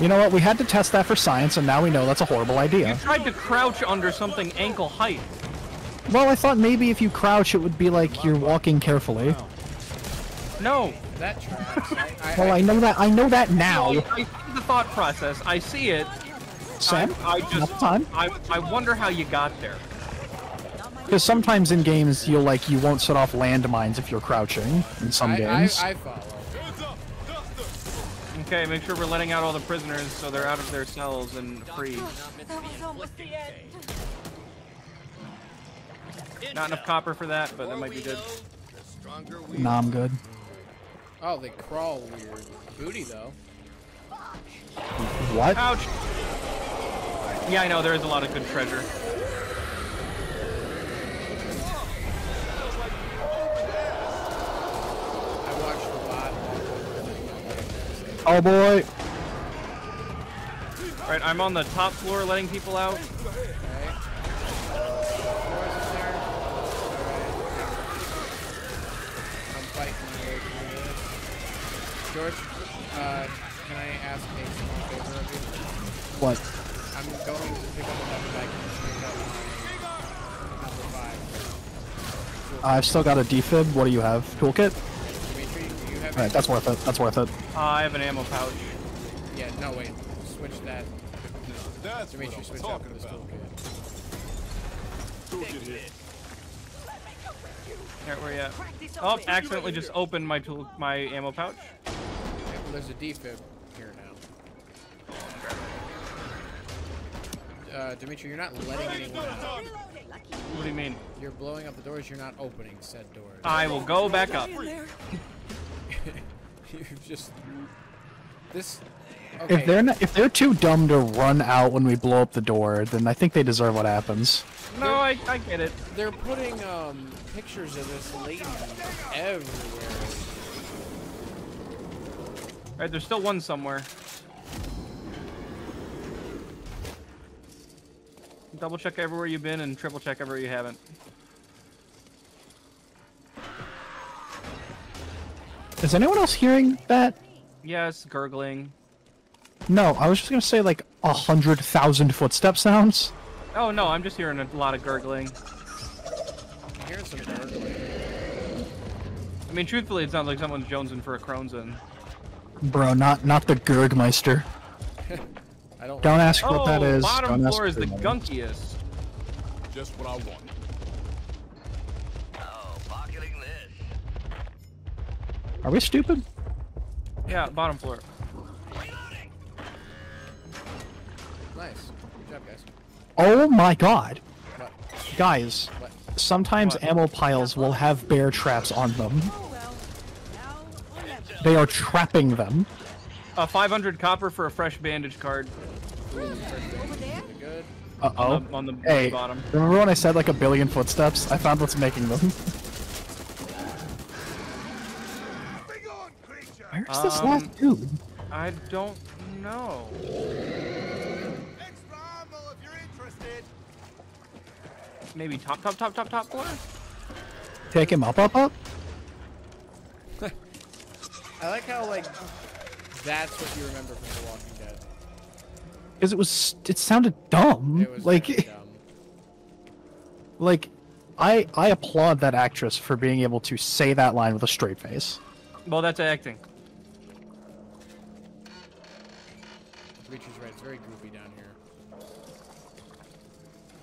You know what? We had to test that for science, and now we know that's a horrible idea. You tried to crouch under something ankle height. Well, I thought maybe if you crouch, it would be like you're walking carefully. No. That tracks. I, I, Well, I know that. I know that now. I see the thought process. I see it. Sam, I, I enough just time. I, I wonder how you got there. Because sometimes in games, you'll like you won't set off landmines if you're crouching. In some I, games. I, I follow. Hands up. Duster. Okay, make sure we're letting out all the prisoners so they're out of their cells and free. That was almost the end. Not enough copper for that, but that might be good. know, the stronger we Nah, I'm good. Oh, they crawl weird. Booty, though. What? Ouch! Yeah, I know, there is a lot of good treasure. I watched a lot. Oh boy. Right, I'm on the top floor letting people out. Okay. Doors in there. Alright. I'm fighting my way through this. George, uh, can I ask a small favor of you? What? I'm going to pick up a weapon bag and pick up my number five. I've still got a defib. What do you have? Toolkit? Demitri, do you have Alright, that's worth it. That's worth it. Uh, I have an ammo pouch. Yeah, no, wait. Switch that. That's what Demitri, I'm switch up talking with this about. toolkit. Toolkit here. Here, where you at? Oh, accidentally just opened my tool, my ammo pouch. Yeah, well, there's a defib here now. uh, Demitri, you're not letting anyone out. What do you mean? You're blowing up the doors. You're not opening said doors. I will go back up. You've just this. Okay. If they're not, if they're too dumb to run out when we blow up the door, then I think they deserve what happens. No, I, I get it. They're putting um, pictures of this lady everywhere. Alright, there's still one somewhere. Double check everywhere you've been and triple check everywhere you haven't. Is anyone else hearing that? Yes, gurgling. No, I was just gonna say like a hundred thousand footstep sounds. Oh no, I'm just hearing a lot of gurgling. I'm hearing some gurgling. I mean, truthfully, it sounds like someone's jonesing for a Kronzen. Bro, not not the Gurgmeister. I don't. Don't ask Oh, what that oh, is. bottom Don't ask floor is the what that is. gunkiest. Just what I want. Are we stupid? Yeah, bottom floor. Nice. Good job, guys. Oh my god. What? Guys, What? sometimes What? ammo piles will have bear traps on them. They are trapping them. Uh, 500 copper for a fresh bandage card Uh oh. on the, on the Hey, bottom. remember when I said like a billion footsteps? I found what's making them. Where's this Um, last dude? I don't know. Extra ammo if you're interested. Maybe top, top, top, top, top corner? Take him up, up, up? I like how like that's what you remember from The Walking Dead. Because it was, it sounded dumb. It was like, very dumb. like, I I applaud that actress for being able to say that line with a straight face. Well, that's acting.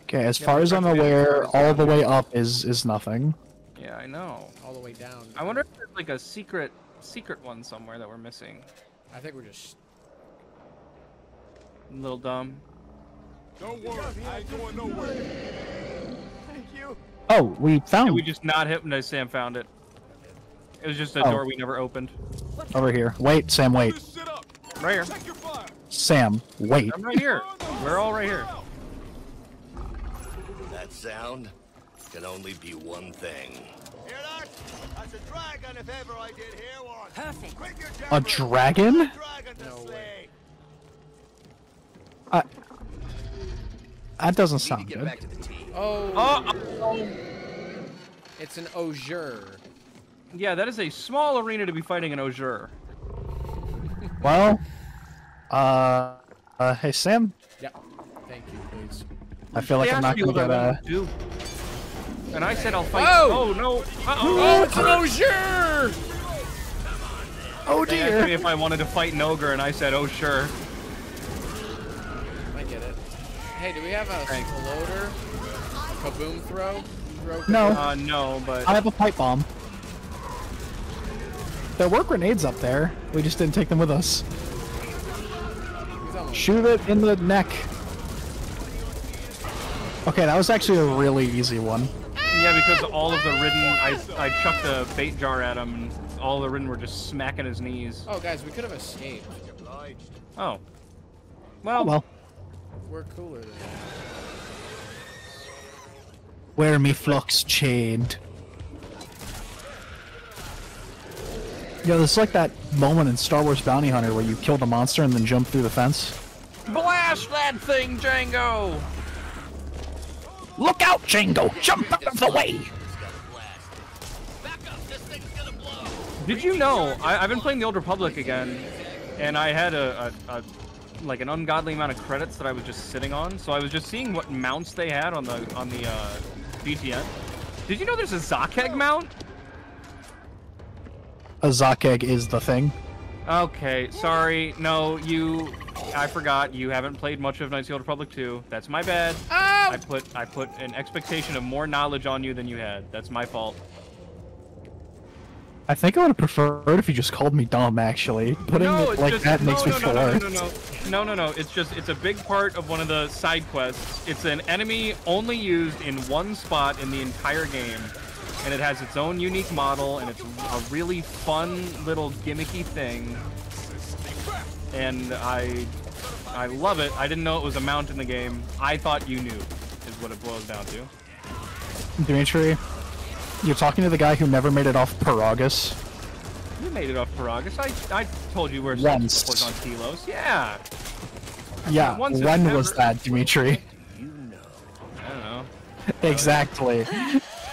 Okay, as Yeah, far as I'm aware, all the way up is is nothing. Yeah, I know. All the way down. I wonder if there's like a secret, secret one somewhere that we're missing. I think we're just. A little dumb. Don't worry, I ain't going nowhere. Thank you. Oh, we found Did we just not hypnotize Sam found it? It was just a Oh. door we never opened. over here. Wait, Sam, wait. Just sit. Right here. Check your fire. Sam, wait. I'm right here. We're all right here. That sound can only be one thing. Hear that? That's a dragon if ever I did hear one. Perfect. Quick your A dragon? Dragon No way. slay. Uh, that doesn't sound good. back to the team. Oh. Oh, oh, It's an ogre. yeah, that is a small arena to be fighting an ogre. Well, uh, uh, hey Sam, I feel like They I'm not gonna get I a. wanted do. And I said I'll fight. Whoa! Oh no! Oh, Uh-oh. it's an ogre! Oh They asked me dear. if I wanted to fight an ogre, and I said, "Oh sure." I get it. Hey, do we have a Thanks. exploder? Kaboom throw? throw No. Uh, no, but I have a pipe bomb. There were grenades up there. We just didn't take them with us. Shoot it in the neck. Okay, that was actually a really easy one. yeah, because all of the ridden, I I chucked a bait jar at him, and all the ridden were just smacking his knees. Oh, guys, we could have escaped. Oh. Well, Oh well. We're cooler than that. Wear me flux chained. Yo, this is like that moment in Star Wars Bounty Hunter where you kill the monster and then jump through the fence. blast that thing, Jango! Look out, Jango! Jump out of the way! Did you know? I, I've been playing the Old Republic again, and I had a, a, a like an ungodly amount of credits that I was just sitting on. So I was just seeing what mounts they had on the on the uh, GTN. Did you know there's a Zakeg mount? A Zakeg is the thing. Okay, sorry. No, you. I forgot. You haven't played much of Knights of the Old Republic 2. That's my bad. Oh! I put I put an expectation of more knowledge on you than you had. That's my fault. I think I would have preferred if you just called me dumb. Actually, putting no, it it's like just, that no, makes no, me no, feel no, worse. no, no, no, no, no, no. It's just it's a big part of one of the side quests. It's an enemy only used in one spot in the entire game, and it has its own unique model, and it's a really fun little gimmicky thing. And I, I love it. I didn't know it was a mount in the game. I thought you knew, is what it boils down to. Demitri, you're talking to the guy who never made it off Peragus. You made it off Peragus. I, I told you where Once. was on Telos. Yeah. Yeah, Once when was never- that, Demitri? I don't know. exactly.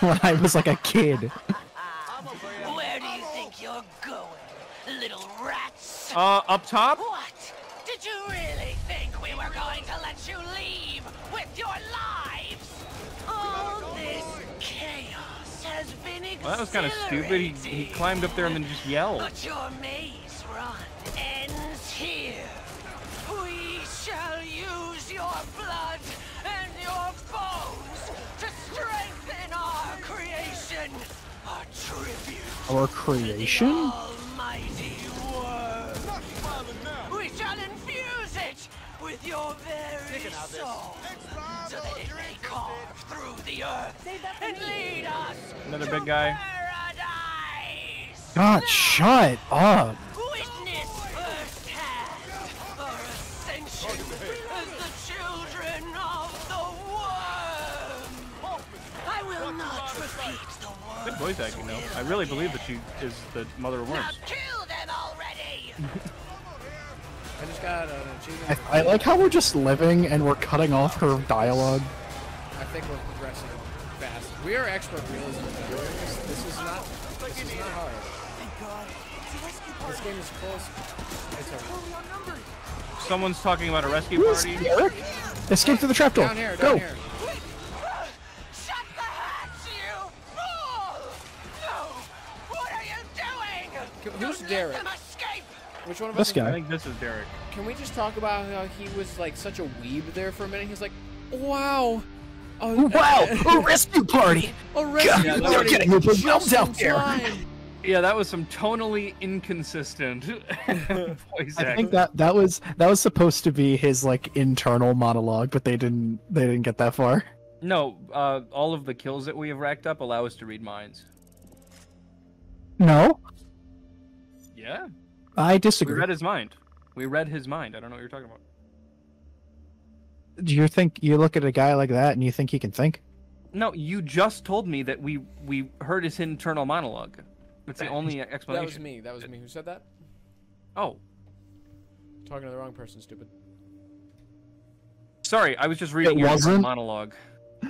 When I was like a kid. Where do you think you're going, little rats? Uh, up top. What? Did you really think we were going to let you leave with your lives? All this chaos has been Well, that was kind of stupid. He, he climbed up there and then just yelled. But your maze run ends here. We shall use your blood lead us Another big guy. paradise. God, shut up. Really believe that she is the mother of Now worms. kill them already. I just got uh, an achievement. I, I like how we're just living and we're cutting off her dialogue. I think we're progressing fast. We are expert realism. This, this is not. This is not hard. Thank God. It's a rescue This game is close. It's a, Totally outnumbered. Someone's talking about a rescue Who's party. Derek? Escape through the trapdoor. down here. Go. Down here. Derek? Let them escape! Which one of This us? is- I guy. think this is Derek. Can we just talk about how he was like such a weeb there for a minute? He's like, wow. Oh, Wow, a rescue party! A rescue Yeah, they're getting overwhelmed out there. time. Yeah, that was some tonally inconsistent voice I think that that was that was supposed to be his like internal monologue, but they didn't they didn't get that far. No, uh, all of the kills that we have racked up allow us to read minds. No, Yeah, I disagree. we read his mind. We read his mind. I don't know what you're talking about. Do you think you look at a guy like that and you think he can think? No, you just told me that we we heard his internal monologue. That's the only explanation. That was me. That was me who said that. Oh, Talking to the wrong person, stupid. sorry. I was just reading your wasn't? monologue.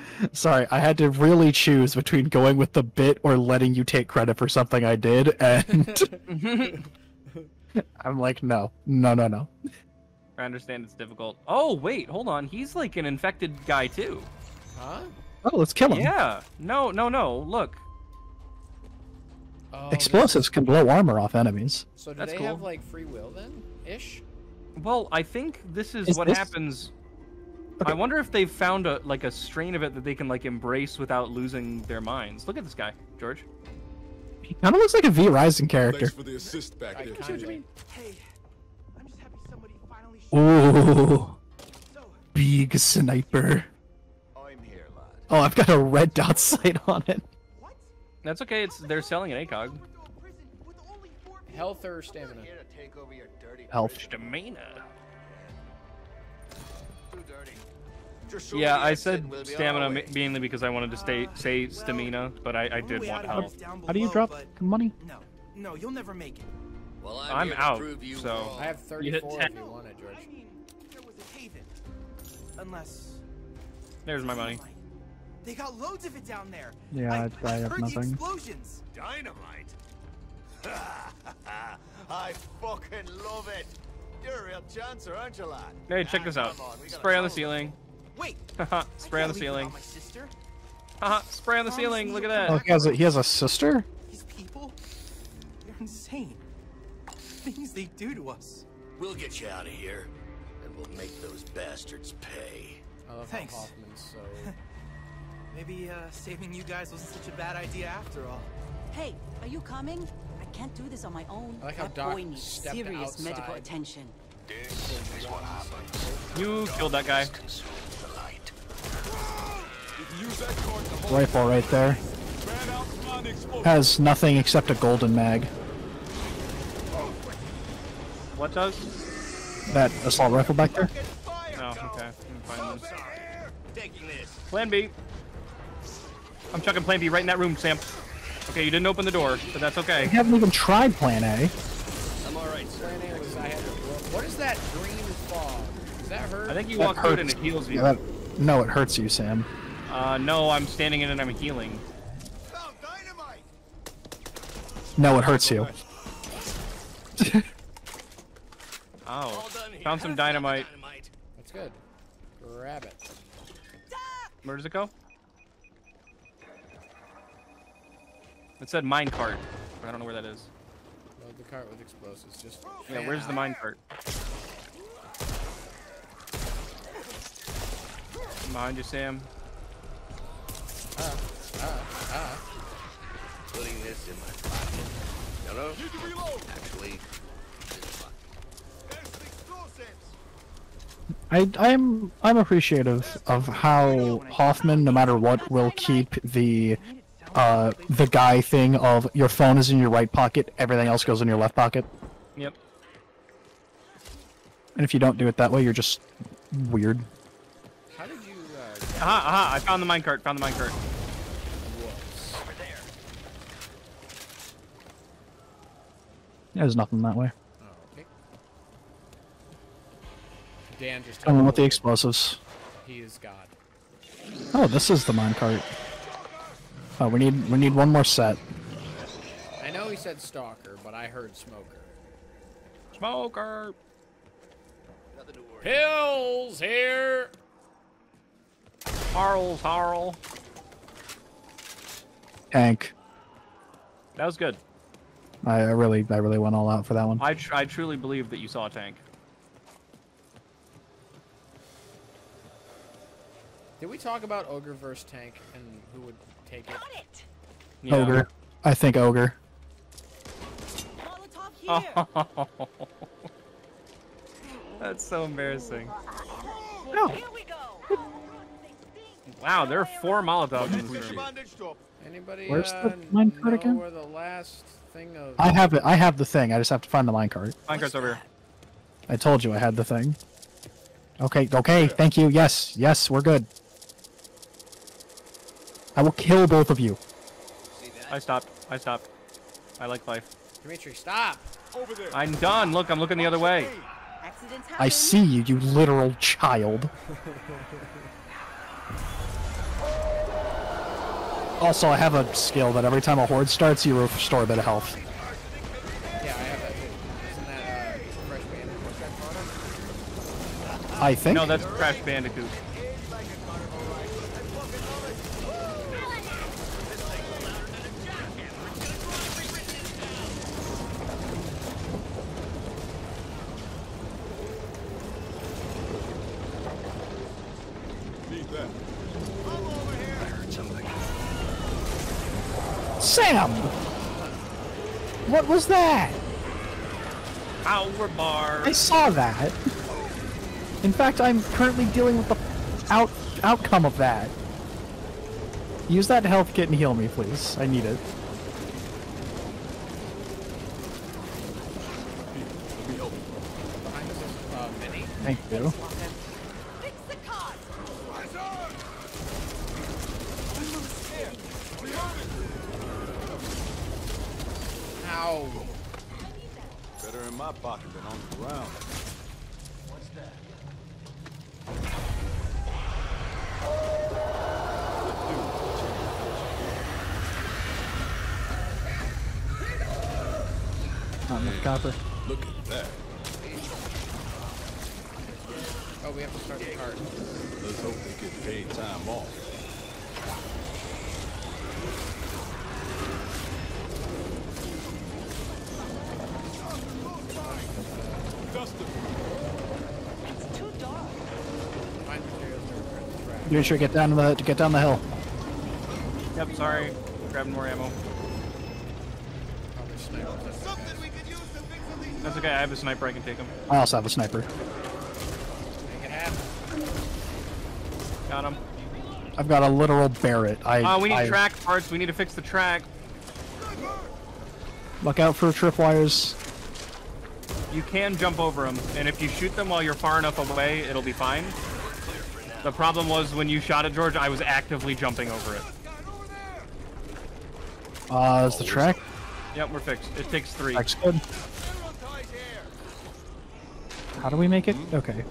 Sorry, I had to really choose between going with the bit or letting you take credit for something I did, and I'm like, no, no, no, no. I understand it's difficult. Oh wait, hold on. He's like an infected guy too. Huh? Oh, let's kill him. Yeah. No, no, no. Look. Oh, Explosives can blow armor off enemies. So do That's they cool. have like free will then? Ish. Well, I think this is, Is what this- happens. Okay. I wonder if they've found a like a strain of it that they can like embrace without losing their minds. Look at this guy, George. He kind of looks like a V Rising character. Thanks for the assist back I there. kinda. Hey, I'm just happy somebody finally showed Ooh, So, big sniper. I'm here, lad. Oh, I've got a red dot sight on it. what? That's okay. It's they're selling an ACOG. We're going to a prison with only four people. Health or stamina? Here to take over your dirty Health. Stamina. Yeah, me the I said we'll stamina our ma- way. mainly because I wanted to stay say stamina, but I, I did want out of health. reach How do you drop but money? No, no, you'll never make it. Well, I'm, I'm out, prove you so- wrong. I have You hit 34 10. if you want it, George. I mean, there was a haven. Unless. There's my money. They got loads of it down there. Yeah, I, I- I have heard the nothing. explosions. Dynamite. I fucking love it. You're a real chancer, aren't you, lad? Hey, check Ah, this out. on, Spray on the follow ceiling. Wait. Haha, I spray on the ceiling. My sister. Haha, spray on the ceiling. Look at that. Oh, he has a he has a sister. These people, they're insane. Things they do to us. We'll get you out of here, and we'll make those bastards pay. Thanks. how Hoffman's so. Maybe uh, saving you guys wasn't such a bad idea after all. Hey, are you coming? I can't do this on my own. I like how that Doc boy needs stepped serious medical outside. attention. You killed that guy. Use that card to hold Rifle right there. fan out spawn explosive. Has nothing except a golden mag. What does? That assault rifle back there. Oh, okay. I'm fine then. Plan B. I'm chucking Plan B right in that room, Sam. Okay, you didn't open the door, but that's okay. I haven't even tried Plan A. Plan A was I had to What is that green fog? Does that hurt? I think you That walk through it and it heals you. Yeah, that- no, it hurts you, Sam. Uh, no, I'm standing in it and I'm healing. No, it hurts you. Oh, found some dynamite. That's good. Grab it. Where does it go? It said minecart, but I don't know where that is. Load the cart with explosives. Just Yeah, where's the out. minecart? Behind you, Sam. Ah, ah. Putting this in my pocket. Hello? Actually, I, I'm I'm appreciative of how Hoffman, no matter what, will keep the uh, the guy thing of your phone is in your right pocket, everything else goes in your left pocket. Yep. And if you don't do it that way, you're just weird. Aha, aha! I found the minecart. Found the minecart. whoops. There's nothing that way. Oh, okay. Dan just. Come on with the explosives. He is God. Oh, this is the minecart. Oh, we need we need one more set. I know he said stalker, but I heard smoker. Smoker. Pills here. Harl, Harl. Tank. That was good. I, I really I really went all out for that one. I, tr I truly believe that you saw a tank. Did we talk about ogre versus tank and who would take it? Yeah. Ogre. I think ogre. Molotov. That's so embarrassing. No. Here we go. Wow, there are four Molotovs in this room. Anybody Where's uh, the minecart know again? where the last thing of I have it. I have the thing. I just have to find the minecart. Minecart's over here. I told you I had the thing. Okay, okay, thank you. Yes, yes, we're good. I will kill both of you. I stopped. I stopped. I like life. Demitri, stop! Over there. I'm done. Look, I'm looking the other way. I see you, you literal child. Also, I have a skill that every time a horde starts, you restore a bit of health. Yeah, I have that too. That uh, I think. No, that's Crash Bandicoot. Sam! What was that? Power bar. I saw that. In fact, I'm currently dealing with the out outcome of that. Use that health kit and heal me, please. I need it. Behind us is uh, Minnie. Thank you. The track. You sure get down the to get down the hill. Yep, sorry. Grabbing more ammo. That's okay. I have a sniper. I can take him. I also have a sniper. Make it happen. Got him. I've got a literal Barrett. I. Uh, we need I- track parts. We need to fix the track. Look out for tripwires. You can jump over them, and if you shoot them while you're far enough away, it'll be fine. The problem was when you shot at George, I was actively jumping over it. Uh, is the track? Yep, we're fixed. It takes three. Track's good. How do we make it? Okay.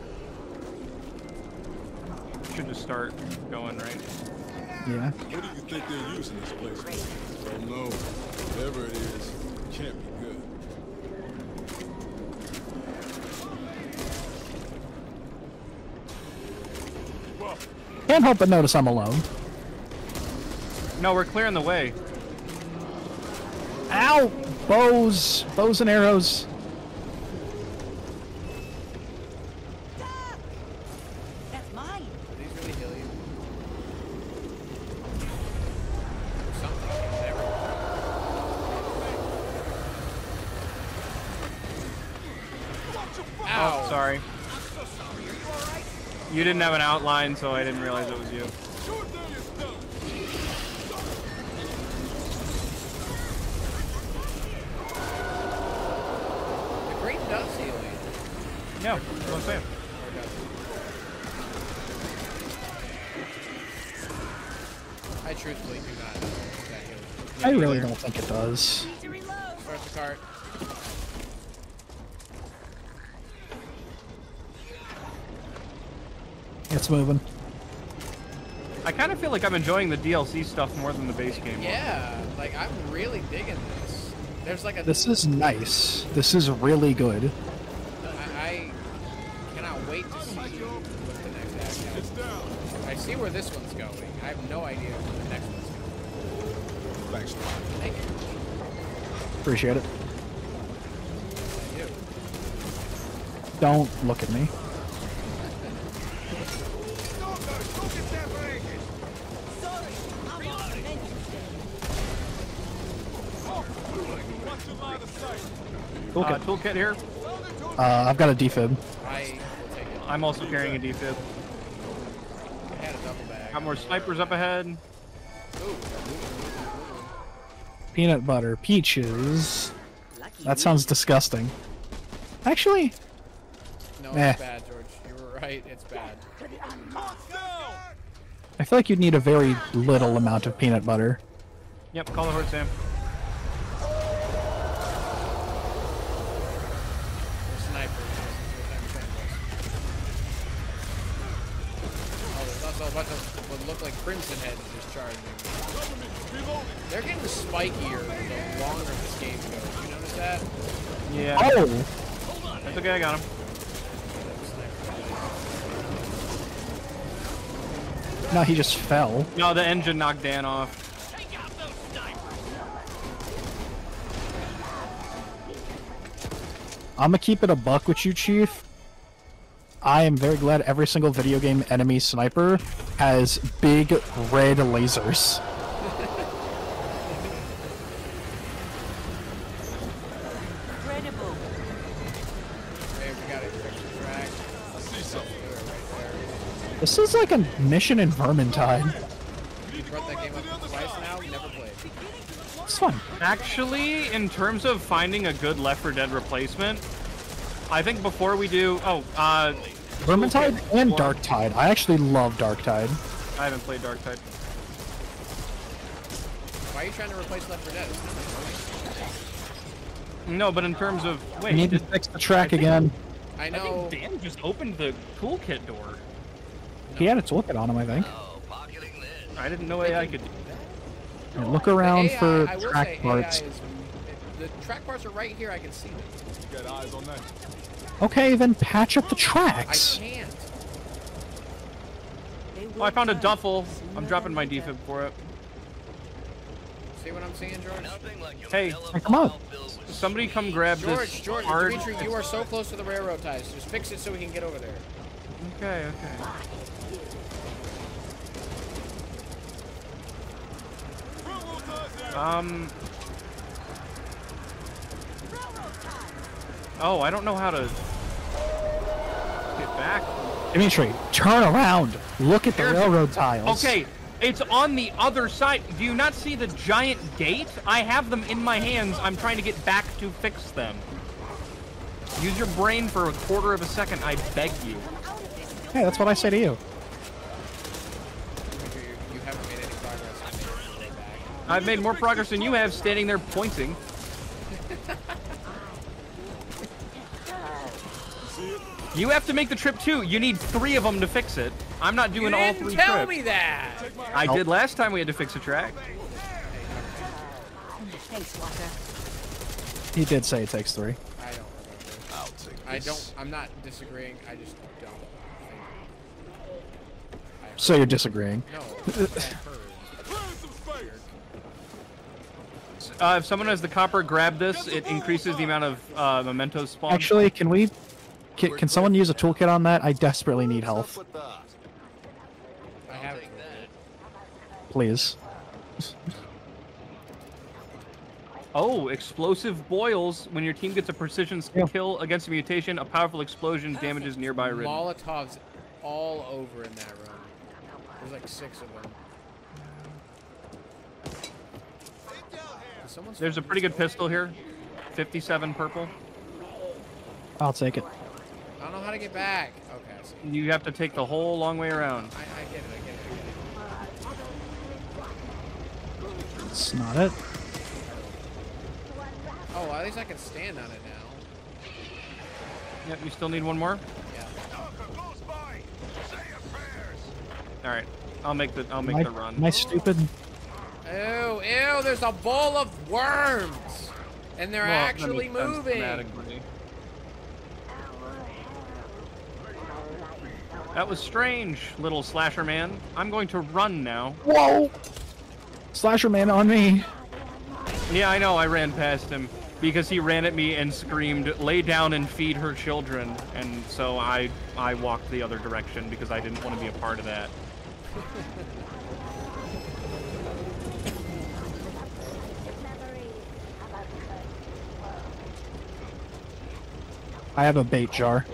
Should just start going, right? Yeah. What do you think they're using this place for? Don't know. Whatever it is, can't be Can't help but notice I'm alone. No, we're clearing the way. Ow! Bows! Bows and arrows. That's mine. Do these really heal you? Something. There we go. Oh, sorry. You didn't have an outline, so I didn't realize it was you. The green does heal you. Yeah, that's what I'm saying. Or does it? I truthfully do not know if that heals. I really don't think it does. Start the cart. It's moving. I kind of feel like I'm enjoying the DLC stuff more than the base game. Yeah, like I'm really digging this. There's like a This is nice. This is really good. I, I cannot wait to see what the next act is. I see where this one's going. I have no idea where the next one's going. Thanks. Thank you. Appreciate it. I do. Don't look at me. Uh, Okay. toolkit here. Uh, I've got a defib. I will take it. I'm also carrying a defib. I had a double bag. Got more snipers up ahead. Peanut butter. Peaches. That sounds disgusting. Actually, No, Eh. it's bad, George. You were right. It's bad. I feel like you'd need a very little amount of peanut butter. Yep, call the horde, Sam. They're snipers. Oh, there's also a bunch of what look like crimson heads just charging. They're getting spikier the longer this game goes. You notice that? Yeah. Oh! That's okay, I got him. No, he just fell. No, the engine knocked Dan off. I'm gonna keep it a buck with you, Chief. I am very glad every single video game enemy sniper has big red lasers. Incredible. Hey, we got it. Fix the track. I see something. Do it right there. This is like a mission in Vermintide. You brought that game up twice now. Never played. It's fun. Actually, in terms of finding a good Left 4 Dead replacement, I think before we do, oh, uh, Vermintide and Dark Tide. I actually love Dark Tide. I haven't played Dark Tide. Why are you trying to replace Left 4 Dead? It's not annoying. No, but in terms of We wait, need to fix the track I think- again. I I know. think Dan just opened the toolkit door. He had its looking on him, I think. Oh, pocketing this. I didn't know AI could. And look around AI for track parts. Is, the track parts are right here. I can see them. You got eyes on that? Okay, then patch up the I tracks. can't. Oh, I found a duffel. I'm dropping my later. defib for it. See what I'm seeing, George? Like Hey, come check 'em out. ball filled with Somebody come grab this George, George, hard. Demitri, you are so close to the railroad ties. Just fix it so we can get over there. Okay, okay. Um, Oh, I don't know how to get back. Demitri, turn around. Look at the There's- railroad tiles. Okay, it's on the other side. Do you not see the giant gate? I have them in my hands. I'm trying to get back to fix them. Use your brain for a quarter of a second, I beg you. Hey, that's what I say to you. You, you haven't made any progress. I made it back. I've made more progress than you have standing there pointing. You have to make the trip too. You need three of them to fix it. I'm not doing all didn't three tell trips. me that. I did last time we had to fix a track. Thanks, Walker. He did say it takes three. I don't remember. I'll take I don't. I'm not disagreeing. I just don't. think- So you're disagreeing. No. Uh, if someone has the copper, grab this. It increases the amount of uh, mementos spawn. Actually, can we? Can, can someone use a toolkit on that? I desperately need health, I have please. Oh, explosive boils. When your team gets a precision s- Yeah. kill against a mutation, a powerful explosion damages nearby ridden. Molotovs all over in that room. There's like six of them. There's a pretty good pistol here. 57 purple. I'll take it. I don't know how to get back. Okay, I see. You have to take the whole long way around. I, I get it. I get it. I get it. It's not it. Oh, well, at least I can stand on it now. Yep, you still need one more? Yeah. All right. I'll make the I'll make Am the run. am I stupid? Ew, ew, there's a bowl of worms! And they're Well, actually makes sense moving. That was strange, little slasher man. I'm going to run now. Whoa! Slasher man on me. Yeah, I know. I ran past him because he ran at me and screamed, "Lay down and feed her children." And so I I walked the other direction because I didn't want to be a part of that. I have a bait jar,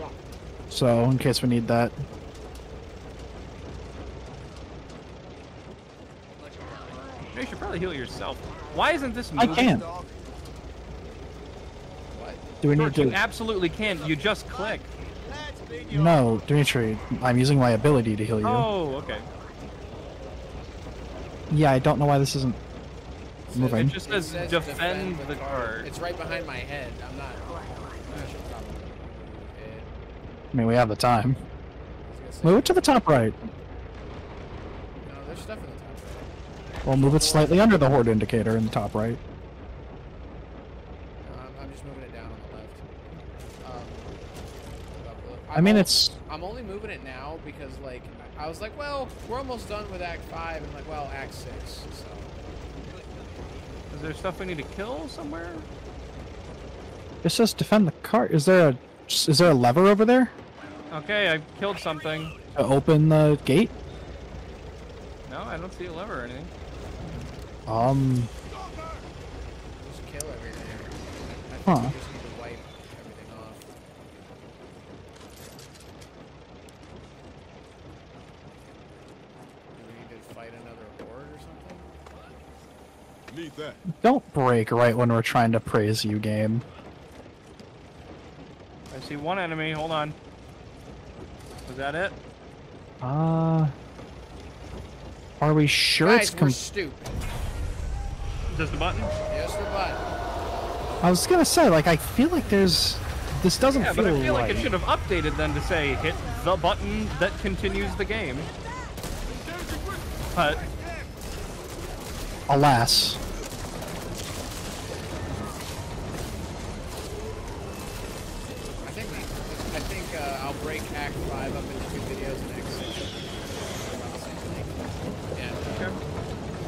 so in case we need that. You should probably heal yourself. Why isn't this I moving? can. What? Do we need George, you to? absolutely can. You just click. No, Demitri. I'm using my ability to heal you. Oh, okay. Yeah, I don't know why this isn't It moving. just It says, says defend the card. It's right behind my head. I'm not. I should probably move it. I mean, we have the time. I was gonna say- Move it to the top right. No, there's stuff in the top right. We'll move it slightly under the horde indicator in the top right. No, I'm, I'm just moving it down on the left. Um, I mean, I'm it's I'm only moving it now because, like, I was like, well, we're almost done with Act 5, and like, well, Act 6, so. Is there stuff we need to kill somewhere? it says defend the cart. Is there a is there a lever over there Okay, I killed something. to open the gate? No, I don't see a lever or anything. Um, Just kill everything. I Huh. just need to wipe everything off. Do we need to fight another horde or something? Need that. don't break right when we're trying to praise you, game. I see one enemy. Hold on. Was that it? Uh, are we sure Guys, it's we're com- stupid. Just a button? Yes, the button. I was gonna say, like, I feel like there's. This doesn't Yeah, feel, but I feel like right. it should have updated then to say hit the button that continues the game. But Alas. I think I think uh, I'll break Act Five up into two videos next. And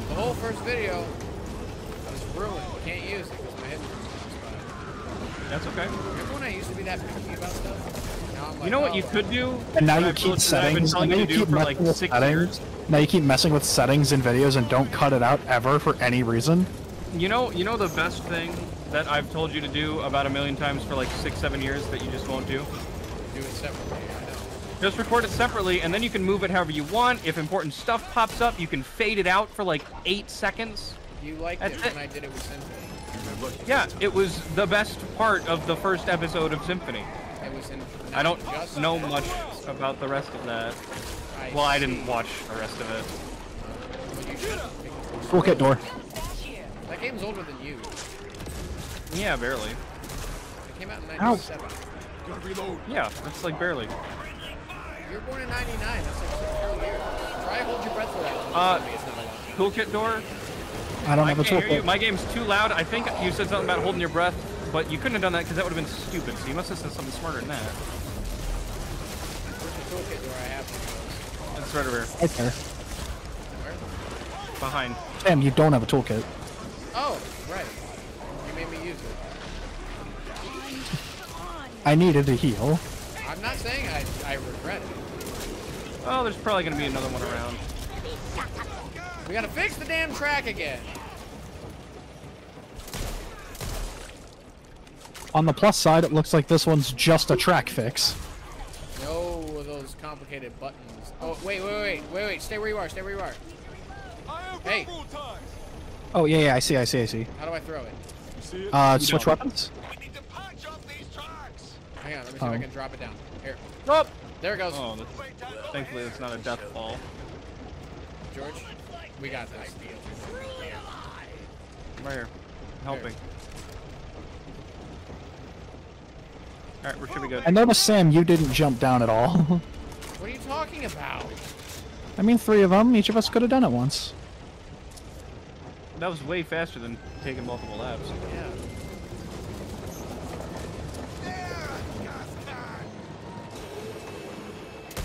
the whole first video was ruined. Can't use it because my head was that's okay. Remember when I used to be that picky about stuff? Now I'm like, You know what oh, you could do? And now you keep told- that I've been settings. Now you you to do keep messing like with settings. years. Now you keep messing with settings in videos and don't cut it out ever for any reason. You know, you know the best thing that I've told you to do about a million times for like six, seven years that you just won't do? Do it separately. I know. Just record it separately, and then you can move it however you want. If important stuff pops up, you can fade it out for like eight seconds. You liked That's it when. I did it with Symphony. Yeah, it was the best part of the first episode of Symphony. It was in. I don't just know much about the rest of that. Well, I didn't watch the rest of it. Well, you should. Door. That game's older than you. Yeah, barely. It came out in Ow. '97. Gotta. Yeah, that's like barely. You were born in '99. That's like six years. Try hold your breath for that. one. Uh, It's not a lot. Toolkit door. I don't I have a can't hear you. toolkit. My game's too loud. I think you said something about holding your breath, but you couldn't have done that because that would have been stupid. So you must have said something smarter than that. Where's the toolkit door I have one of It's right over here, Right there. Where? behind. Sam, you don't have a toolkit. Oh, right. You made me use it. I needed to heal. I'm not saying I, I regret it. Oh, there's probably gonna be another one around. We gotta fix the damn track again. On the plus side, it looks like this one's just a track fix. No those complicated buttons. Oh, wait, wait, wait, wait, wait. Stay where you are. Stay where you are. Hey, Oh, yeah, yeah, I see, I see, I see. how do I throw it? See it? Uh, switch weapons? Hang on, let me see if Oh. I can drop it down. Here. Oh, There it goes. oh that's, thankfully it's not a death fall. George, we got this. Right here, helping. All right, we should be good. I noticed, Sam, you didn't jump down at all. What are you talking about? I mean, three of them. Each of us could have done it once. That was way faster than taking multiple laps. Yeah.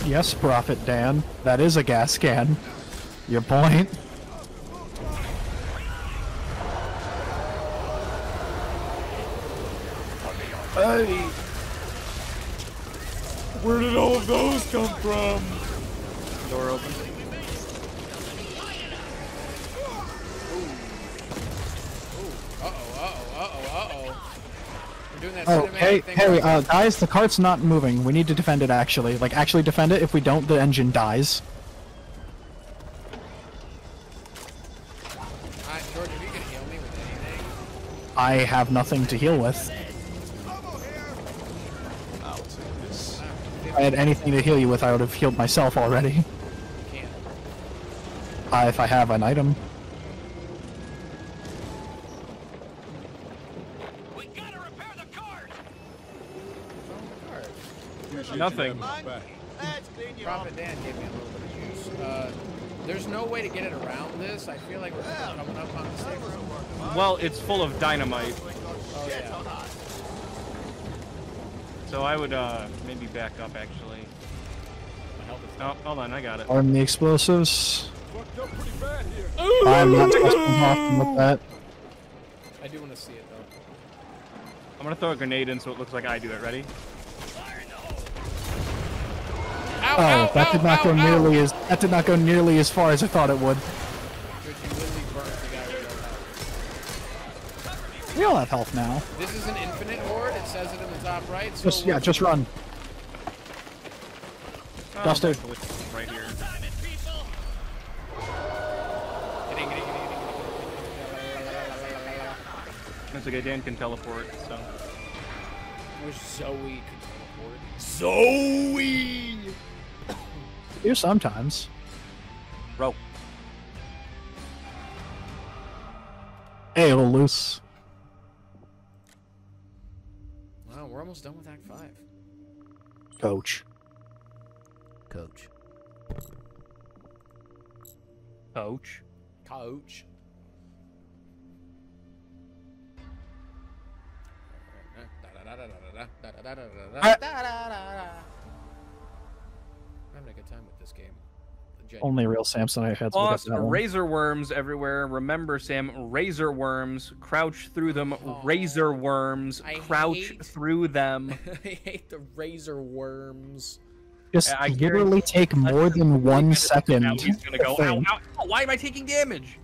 Yes, Prophet Dan. That is a gas can. Your point. Hey! Where did all of those come from? Door open. Uh-oh, uh-oh, uh-oh, uh-oh. We're doing that Oh, cinematic hey, thing. hey, uh, guys, the cart's not moving. We need to defend it, actually. Like, actually defend it. If we don't, the engine dies. Alright, George, are you gonna heal me with anything? I have nothing to heal with. I'll take this. If I had anything to heal you with, I would have healed myself already. Can't. Uh, if I have an item. Appreciate Nothing. You having my back. Prophet Dan gave me a little bit of juice. Uh, there's no way to get it around this. I feel like we're coming up on the safe room. Well, it's full of dynamite, Oh, yeah. So I would uh maybe back up actually. Oh, hold on, I got it. Arm the explosives. Fucked up pretty bad here. I'm not trusting with that. I do want to see it, though. I'm gonna throw a grenade in so it looks like I do it. Ready? Ow, Oh, ow, that ow, did not ow, go ow. nearly as that did not go nearly as far as I thought it would. George, you literally burnt the guy with no health. We all have health now. This is an infinite horde. It says it in the top right. So Just yeah, just run. Oh, Dusted. thankfully, Right here. That's okay. Dan can teleport. So. getting. Wish Zoe could teleport. Zoe! Do sometimes. Row. Hey, little loose. We're almost done with Act 5. Coach. Coach. Coach. Coach. I'm having a good time with this game. Genuinely. Only real Samsonite heads will get Boss, one. razor worms everywhere. Remember, Sam, razor worms. Crouch through them. Oh, razor worms. I Crouch hate- through them. I hate the razor worms. Just I literally take more than one second. He's gonna go. Ow, ow, ow, why am I taking damage?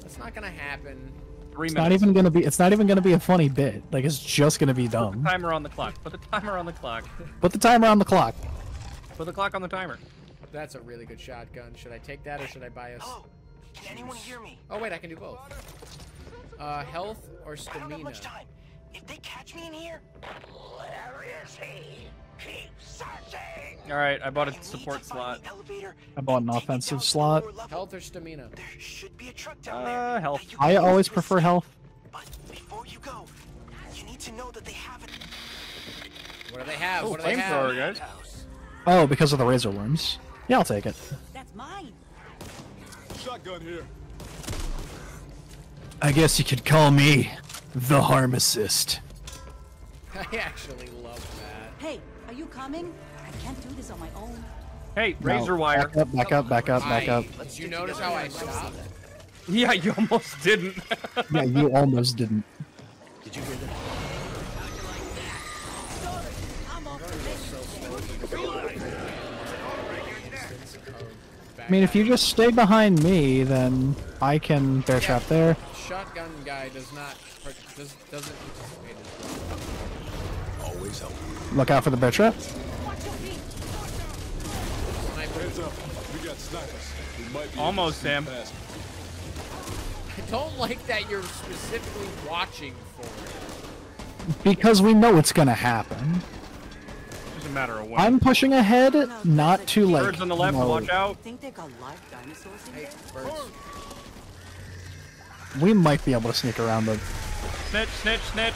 That's not gonna happen. three It's minutes. not even gonna be. It's not even gonna be a funny bit. Like it's just gonna be Put the dumb. timer on the clock. Put the timer on the clock. Put the timer on the clock. Put the clock on the timer. That's a really good shotgun. Should I take that or should I buy us? Hello? Can anyone hear me? Oh wait, I can do both. Uh, health or stamina? I don't stamina? have much time. If they catch me in here, Where is he? Keep searching. All right, I bought I a need support slot. elevator I bought an that takes me offensive down to the slot. Health or stamina? There should be a truck down there. Uh, health. that you can I always prefer escape. health. But before you go, you need to know that they have it. What do they have? Oh, what do they flamethrower, have? guys. Oh, because of the razor worms. Yeah, I'll take it. That's mine. Shotgun here. I guess you could call me the harm assist. I actually love that. Hey, are you coming? I can't do this on my own. Hey, No, razor wire. Back up, back up, back up, back I- up. Did you notice how I stopped? Yeah, you almost didn't. Yeah, you almost didn't. Did you hear that? I mean, if you just stay behind me, then I can bear trap there. Shotgun guy does not does doesn't participate. Always help. Look out for the bear trap. Heads up. We got snipers. We might be Almost, able to Sam. sneak past them. I don't like that you're specifically watching for it. Because we know it's gonna happen. Just a matter of when. I'm pushing ahead, not too late. Birds on the left, you watch out. Think they got live dinosaurs in Hey, birds. We might be able to sneak around them. Snitch, snitch, snitch.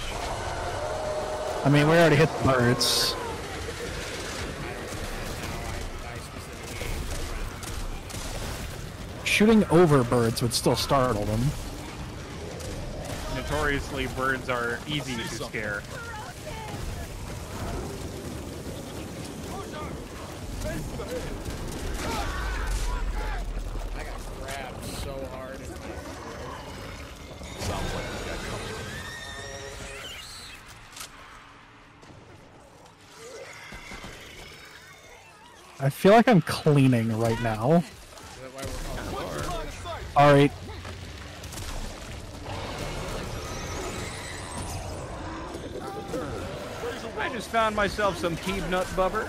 I mean, we already hit the birds. Shooting over birds would still startle them. Notoriously, birds are easy to scare. I got grabbed so hard. I feel like I'm cleaning right now. Alright. I just found myself some peeve nut bubber.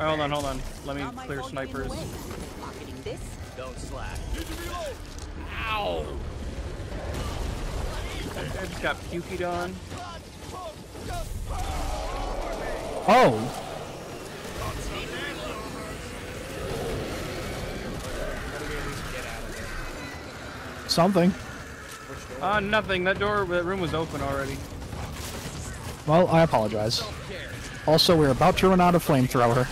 Oh, hold on, hold on. Let me clear fault you're in the snipers. this? Don't slack. Ow! I just got puked on. Oh! Something. Uh, nothing. That door, that room was open already. Well, I apologize. Also, we're about to run out of flamethrower.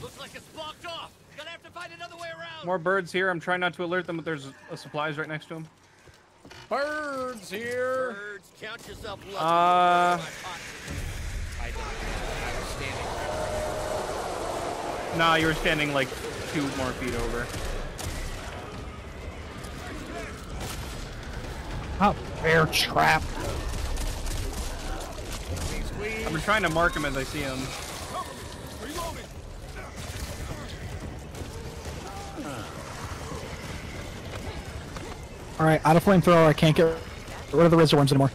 Looks like it's blocked off. Gonna have to find another way around. More birds here. I'm trying not to alert them, but there's uh, supplies right next to them. Birds here! Birds, count yourself lucky. Uh, I was standing. nah, you were standing like two more feet over. Oh, bear trap. I'm trying to mark him as I see him. Alright, out of flamethrower, I can't get rid of the razor worms anymore.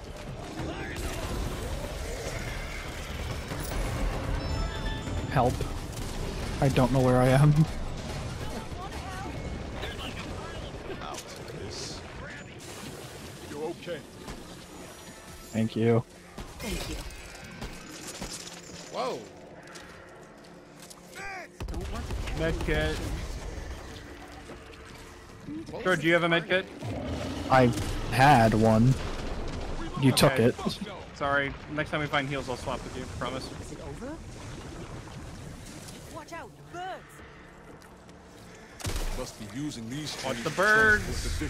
Help. I don't know where I am. You're okay. Thank you. Thank you. Whoa! Medkit. What George, do you have a medkit? I had one. You took it. Sorry. Next time we find heals, I'll swap with you. Promise. Is it over? Watch out, birds! Must be using these Watch trees the birds.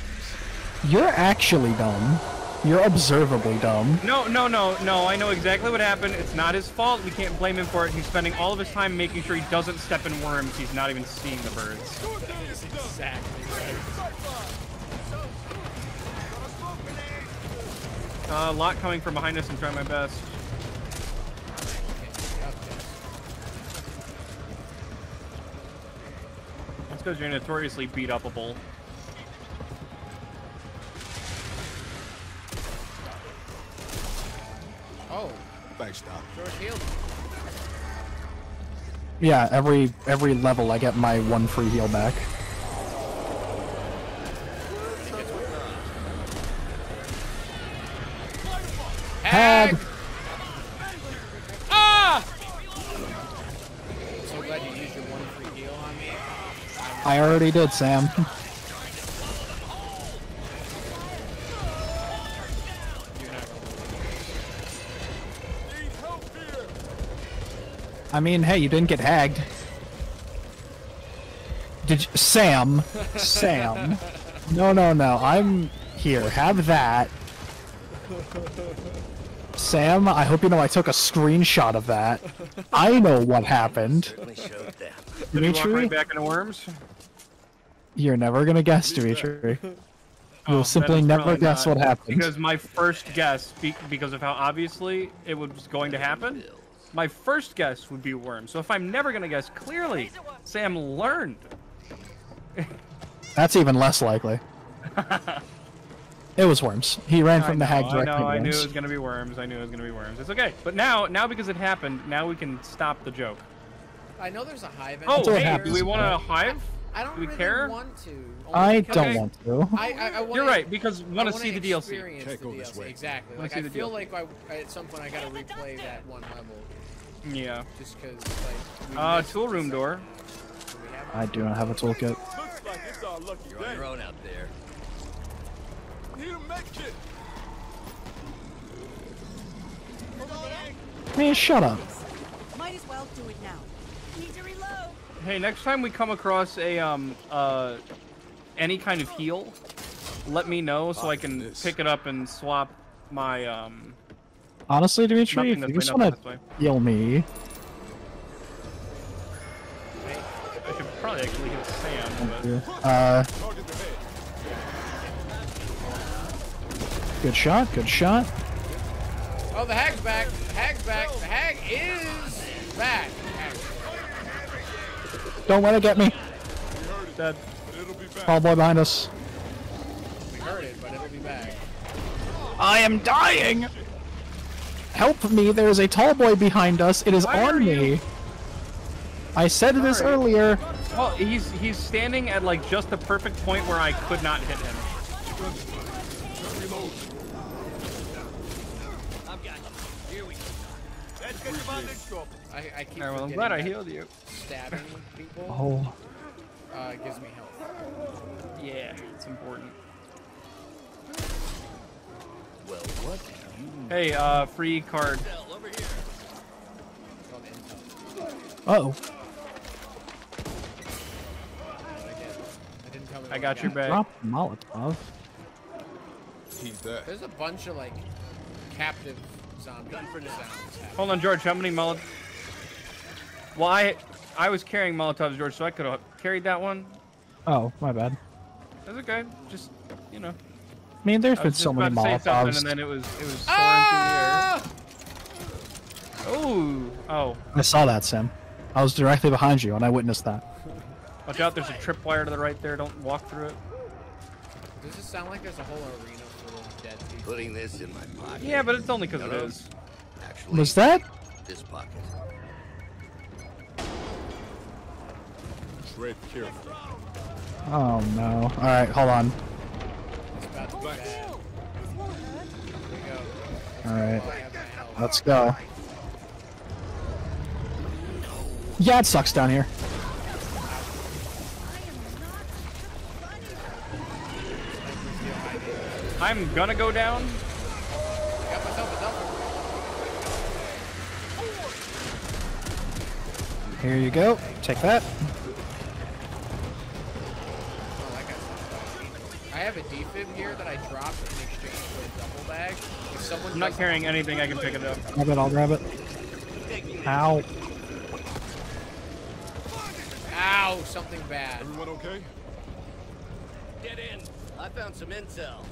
You're actually dumb. You're observably dumb. No, no, no, no. I know exactly what happened. It's not his fault. We can't blame him for it. He's spending all of his time making sure he doesn't step in worms. He's not even seeing the birds. Exactly right. Uh, a lot coming from behind us. I'm trying my best. That's because you're notoriously beat upable. Oh, Thanks, Doc. George healed. Yeah, every every level I get my one free heal back. Hag! Hag! Ah! So glad you used your one free heal on me. I already did, Sam. I mean, hey, you didn't get hagged. Did you, Sam? Sam? No, no, no. I'm here. Have that. Sam, I hope you know I took a screenshot of that. I know what happened. Certainly showed them. Did he walk Demitri, right back into worms? you're never gonna guess, Demitri. Oh, You'll that simply never guess not. what happened. Because my first guess, be because of how obviously it was going to happen, my first guess would be worms. So if I'm never gonna guess, clearly Sam learned. That's even less likely. it was worms. He ran I from know, the hag I directly know, I to knew it was gonna be worms. I knew it was gonna be worms. It's okay. But now, now because it happened, now we can stop the joke. I know there's a hive. Oh, what hey, happens, do we want a hive? I don't do we really care? want to. I don't Okay. want to. I, I, I wanna, You're right because we want to see the DLC. experience Can't the go this DLC. way. Exactly. Like see I the feel DLC. like I, at some point I gotta replay that one level, Yeah. just because like. Uh, tool room some- door. do we have- I do not have a toolkit. Looks like it's our lucky You're on your own out there. Need a med kit. Man, shut up. Might as well do it now. Need to reload. Hey, next time we come across a um uh any kind of heal, let me know so I can pick it up and swap my um. Honestly, Demitri, if you just want to heal me, I should probably actually hit Sam, but uh, Target the head. good shot, good shot. Oh, the hag's back. The hag's back. The hag is back. Don't let it get me. dead. But it'll be back. Tall boy behind us. We heard it, but it'll be back. I am dying. Help me! There is a tall boy behind us. It is Why are on you- me. I said this earlier. Well, he's he's standing at like just the perfect point where I could not hit him. I've got you. Here we go. Let's get the bandage drop. I, I keep Alright, well, I'm glad I healed you. Stabbing people Oh, uh, gives me health. Yeah, it's important. Well, what do you Hey, uh, free card. know? Over here. It's called intel. oh. I get. I didn't tell me I what got your back. Drop Molotov. He's that. There's a bunch of like captive zombie sounds. happening. Hold on, George. How many molot? Well, I I was carrying Molotovs, George, so I could have carried that one. Oh, my bad. That's okay. Just you know. I mean, there's I been so many about to say Molotovs. and then it was it was soaring Ah! through the air. Oh, oh. I saw that, Sam. I was directly behind you, and I witnessed that. Watch out! There's a tripwire to the right there. Don't walk through it. Does it sound like there's a whole arena full of dead people? Putting this in my pocket. Yeah, but it's only because No, it no. is. Actually, Was that? this pocket. Tread carefully. Oh no. All right, hold on. It's about to be bad. Here we go. All right, I have my health. let's go. Yeah, it sucks down here. I'm gonna go down. I got myself a double. Here you go. Take that. That guy's not I have a defib here that I dropped in exchange for a double bag. If someone I'm not doesn't- carrying anything. I can pick it up. Grab it, I'll grab it. Ow. Ow, something bad. Everyone okay? Get in. I found some intel.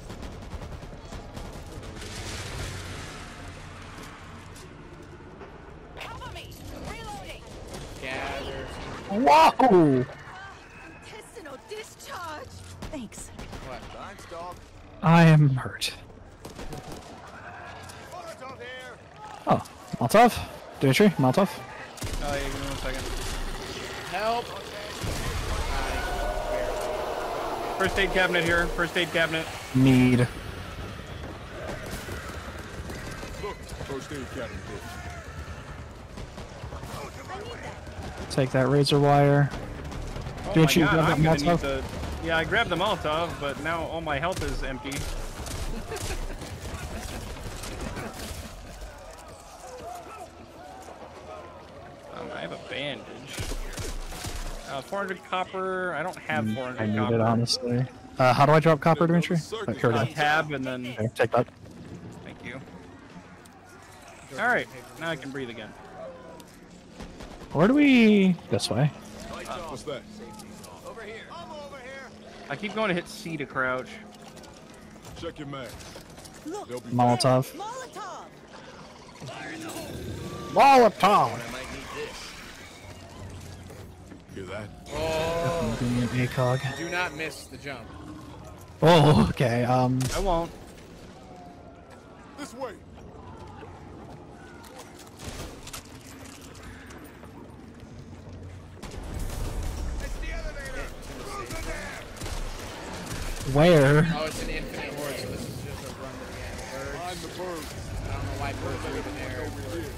Cover me! Reloading! Gather. Whoa! Molotov? Demitri, Molotov? Oh, yeah, give me one second. Help! First aid cabinet here. First aid cabinet. Need. Look, first aid cabinet here. Take that razor wire. Oh Did my you god, grab I'm that gonna Molotov? the... Yeah, I grabbed the Molotov, but now all my health is empty. um, I have a bandage. Uh, 400 copper. I don't have 400 Mm, I need copper. it, honestly. Uh, how do I drop copper, Demitri? Oh, here we Uh, go. tab and then... Okay, take that. Thank you. Alright, now I can breathe again. Where do we... This way. What's that? Over here. I'm over here. I keep going to hit C to crouch. Check your mag. Look, Molotov. Molotov! Molotov! Hear that? Oh, Give me an ACOG. do not miss the jump. Oh, okay. Um, I won't. This way. where? Oh, it's an infinite horde, so this is just a run to the end. Find Birds. the bird. I don't know why birds are even there.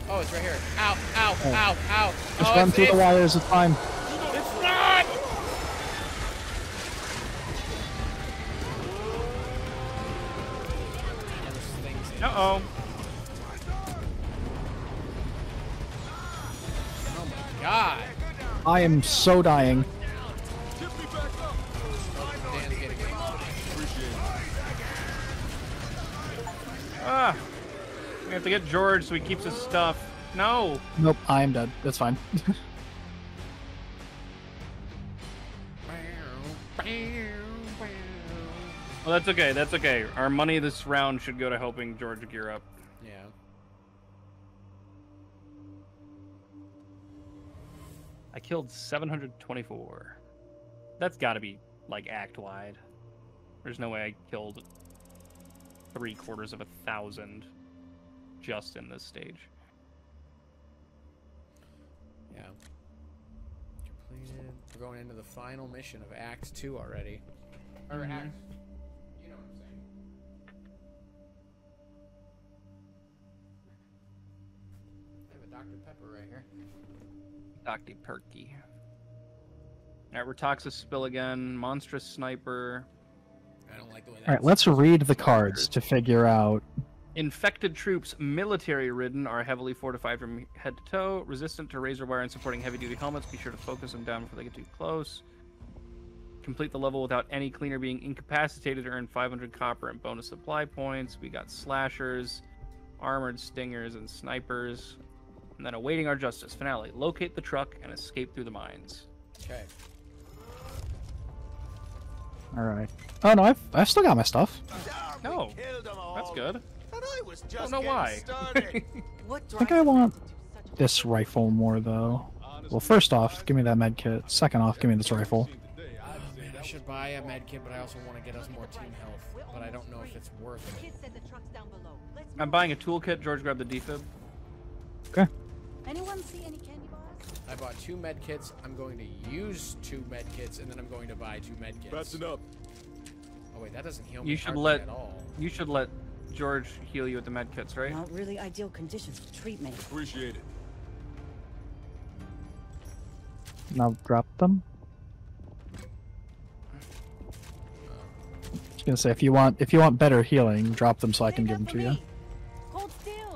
Oh, it's right here. Ow, ow, ow, ow. Just oh, run it's, through the wires, it's fine. Uh-oh. Oh my god. I am so dying. Tip me back up. Dan's getting me. Appreciate it. Ah! We have to get George so he keeps his stuff. No! Nope, I am dead. That's fine. Well, that's okay. That's okay. Our money this round should go to helping George gear up. Yeah. I killed 724. That's got to be like act wide. There's no way I killed three quarters of a thousand just in this stage. Yeah. Completed. We're going into the final mission of Act 2 already. Or Mhm. Act. Dr. Pepper right here. Dr. Perky. Alright, we're Toxis Spill again. Monstrous Sniper. I don't like the way that All right, let's read the cards to figure out. Infected troops, military ridden, are heavily fortified from head to toe, resistant to razor wire and supporting heavy duty helmets. Be sure to focus them down before they get too close. Complete the level without any cleaner being incapacitated to earn 500 copper and bonus supply points. We got slashers, armored stingers, and snipers. And then awaiting our justice. Finale. Locate the truck and escape through the mines. Okay. All right. Oh no, I've I've still got my stuff. No, Killed them all. that's good. I was just Don't know why. What I think I want this rifle more though. Well, first off, give me that med kit. Second off, give me this rifle. Oh, man, I should buy a med kit, but I also want to get us more team health. But I don't know if it's worth it. Kid said the truck's down below. Let's I'm buying a toolkit. George grabbed the defib. Okay. Anyone see any candy bars? I bought two med kits. I'm going to use two med kits, and then I'm going to buy two med kits. Fasten up. Oh wait, that doesn't heal me You should let at all. you should let George heal you with the med kits, right? Not really ideal conditions for treatment. Appreciate it. Now drop them. Uh, Just gonna say if you want if you want better healing, drop them so I can give them to you.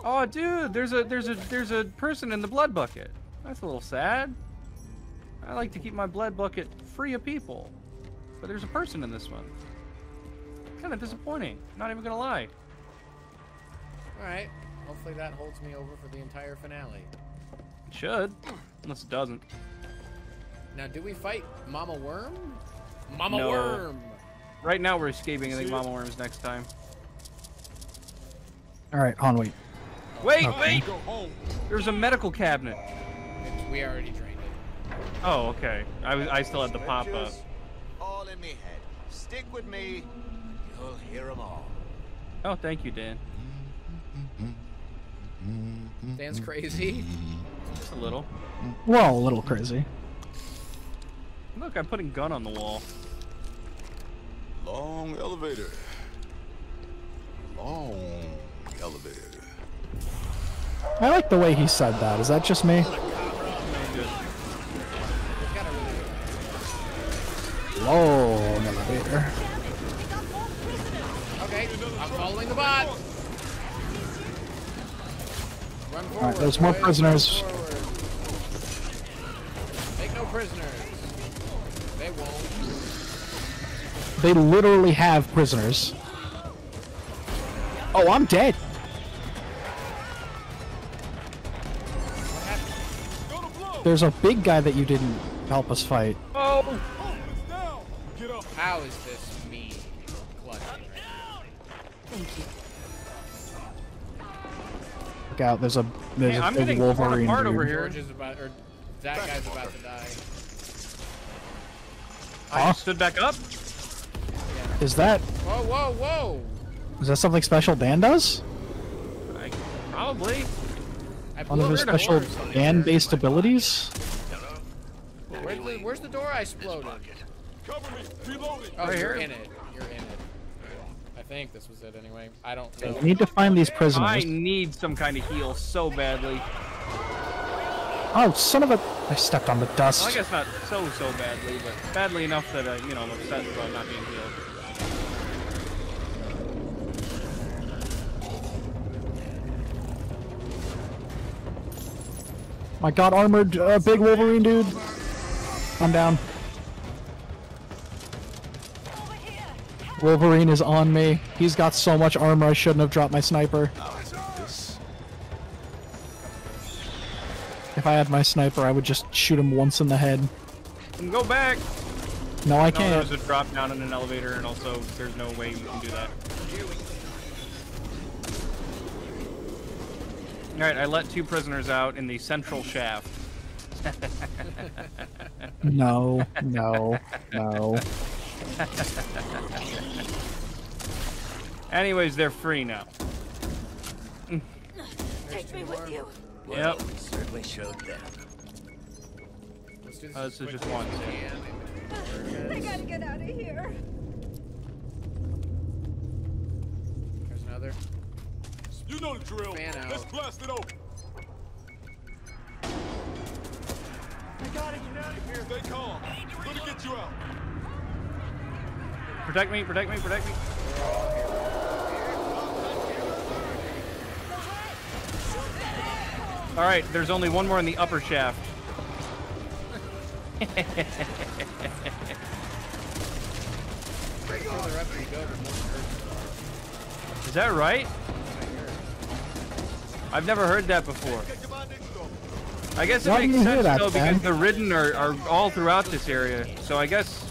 Hold still. Oh, dude, there's a there's a there's a person in the blood bucket. That's a little sad. I like to keep my blood bucket free of people, but there's a person in this one. kind of disappointing. Not even gonna lie. All right. Hopefully that holds me over for the entire finale. It should, unless it doesn't. Now, do we fight Mama Worm? Mama No. Worm. Right now we're escaping. I think Mama Worm's next time. All right, on wait. Wait, Okay. wait! There's a medical cabinet. It's- We already drained it. Oh, okay. I was, I still had the pop up. All in me head. Stick with me. You'll hear 'em all. Oh, thank you, Dan. Dan's crazy. Just a little. Well, a little crazy. Look, I'm putting gun on the wall. Long elevator. Long elevator. I like the way he said that. Is that just me? It's got a really good Long elevator. Okay, I'm following the bot. Run forward. right, there's more prisoners. Take no prisoners. They won't. They literally have prisoners. Oh, I'm dead. There's a big guy that you didn't help us fight. Oh! How is this me clutching right Look out, there's a there's Hey, a I'm big getting torn Wolverine apart dude. over now? here. George is about, or that guy's about to die. I just stood back up. Is that Whoa, whoa, whoa! is that something special Dan does? I, probably. I One of his special door, so- Dan-based abilities? Where's the, where's the door I exploded? Cover me. Reloading. Oh, you're in it. You're in it. I think this was it anyway. I don't know. We need to find these prisoners. I need some kind of heal so badly. Oh, son of a! I stepped on the Well, I guess not so so badly, but badly enough that I, you know, I'm upset about not being healed. My God, armored uh, big Wolverine dude. I'm down. Wolverine is on me. He's got so much armor. I shouldn't have dropped my sniper. If I had my sniper, I would just shoot him once in the head. And go back. No, I No, can't. there's a drop down in an elevator, and also there's no way we can do that. All right, I let two prisoners out in the central shaft. No, no, no. Anyways, they're free now. Take me with you. Yep. We certainly showed them. Let's do this Uh, this is just one. we. I gotta get out of here. There's another. You know the drill. Fan out. Let's blast it open. We gotta get out of here. Stay calm. Gonna get you out. Protect me, protect me, protect me. All right, there's only one more in the upper shaft. Further up you go, the more it hurts. Is that right? I've never heard that before. I guess it Why makes didn't you hear sense that, though Ben? because the ridden are, are all throughout this area. So I guess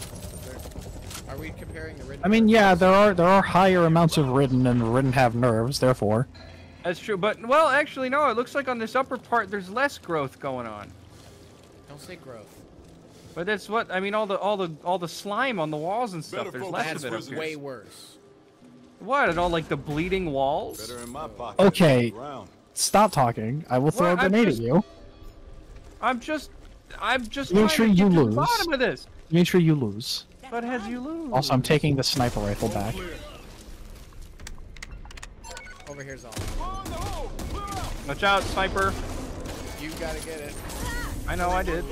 Are we comparing the ridden? I mean, yeah, there are there are higher amounts of ridden, and ridden have nerves. Therefore, that's true. But well, actually no. It looks like on this upper part there's less growth going on. Don't say growth. But that's what I mean. All the all the all the slime on the walls and stuff. Better There's focus less on of it up here. Way worse. What? At all like the bleeding walls? Better in my pocket. Okay. Round. stop talking. I will throw Well, a I'm grenade just- at you. I'm just, I'm just Make sure to you get to the lose. bottom of this. Make sure you lose. But has you lose? Also, I'm taking the sniper rifle back. Over here's all. Find the hole. Clear out. Watch out, sniper. You gotta get it. I know I did.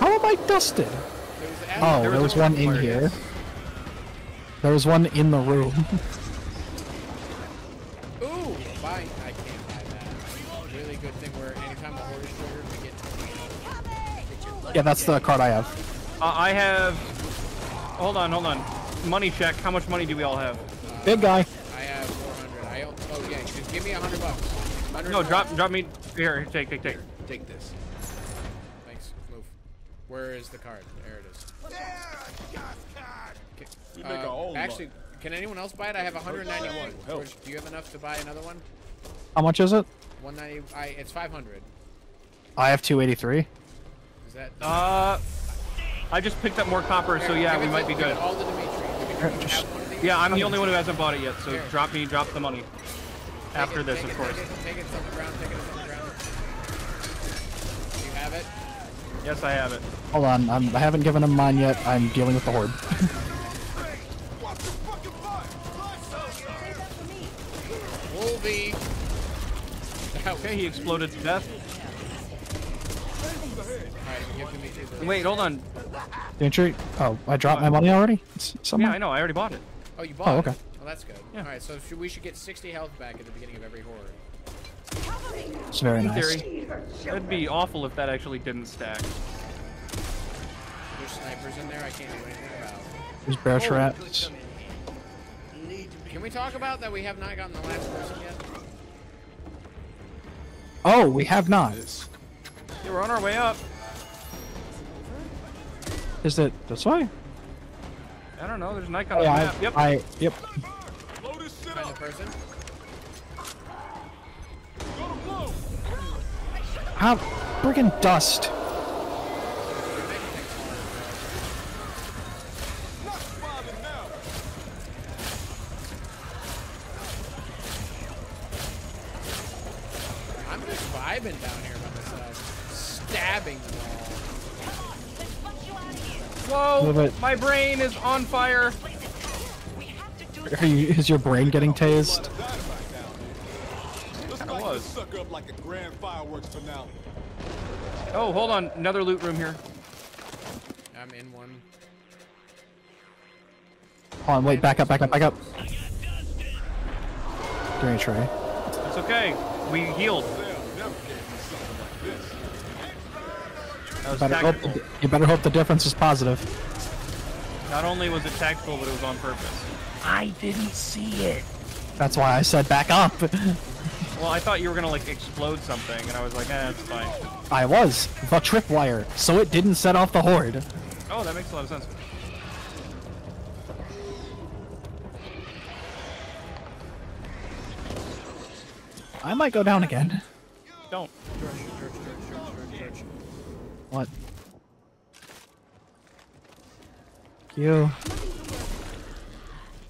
How am I dusted? There was Oh, there was was one in here. it There was one in the room. yeah, that's the card I have. Uh, I have. Hold on, hold on. money check. How much money do we all have? Big guy. I have 400. I don't, oh yeah, just give me hundred bucks. 100 No, drop, drop me. Here, take, take, take. Take this. Thanks. Move. Where is the card? There it is. Okay, We make uh, our own actually, luck. can anyone else buy it? I have 191. George, do you have enough to buy another one? How much is it? 190. I. It's 500. I have 283. Is that? Uh, I just picked up more copper, so yeah, we might be good. all to Demitri. Demitri, just- have one of these? Yeah, I'm the only one who hasn't bought it yet, so Here. drop me, drop the money. Take After it, this, of it, course. Take it, take it from the ground. Take it from the ground. Do you have it? Yes, I have it. Hold on, I'm, I haven't given him mine yet. I'm dealing with the horde. Wolvie. Okay, he exploded to death. Alright, give Demitri the. Wait, hold on. Demitri? Oh, I dropped my money already? It's Yeah. I know. I already bought it. Oh, you oh, bought Oh, it? okay. Oh, that's good. Yeah. Alright, so should, we should get 60 health back at the beginning of every horde. It's very In nice. theory, that'd be awful if that actually didn't stack. There's snipers in there I can't do anything about. There's bear traps. Can we talk about that we have not gotten the last person yet? Oh, we have not. Yeah, we're on our way up. Is it this way? I don't know. There's an icon Oh, on yeah, the map. I, Yep. I, yep. Blow this Find the up. person? Gonna blow. How friggin' dust. Not bothering now. I'm just vibing down here by myself. Stabbing them all. Move Whoa! it. My brain is on fire. Are you, is your brain getting tased? Dynamite down here. Looks Kinda was. this sucker up like a grand fireworks finale. Oh, hold on. Another loot room here. I'm in one. Hold on, wait, back up, back up, back up. Demitri. It's okay. We healed. They'll never gave me something like this. That was Better hope, you better hope the difference is positive. Not only was it tactical, but it was on purpose. I didn't see it. That's why I said back up. Well, I thought you were gonna like explode something, and I was like, eh, it's fine. I was. The tripwire, so it didn't set off the horde. Oh, that makes a lot of sense. I might go down again. Don't. George, George, George, George, George, George. What? You.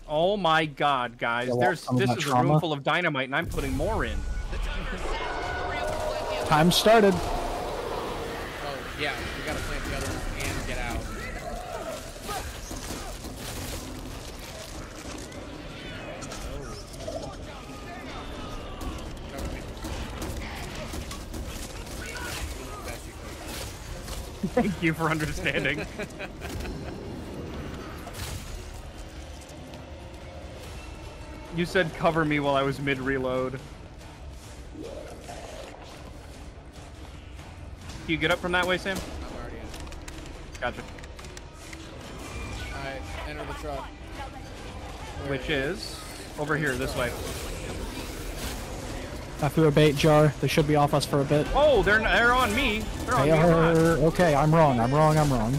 Oh my god, guys. Yeah, There's some of this that is a room full of dynamite, and I'm putting more in. Time started. Oh, yeah, we gotta plant the other one and get out. Cover me. Best you could. Thank you for understanding. you said cover me while I was mid reload. Can you get up from that way, Sam? I'm already in. Gotcha. Alright, enter the truck. Which is over here, this way. I threw a bait jar. They should be off us for a bit. Oh, they're they're on me. They're on They me. are. Okay, I'm wrong. I'm wrong. I'm wrong.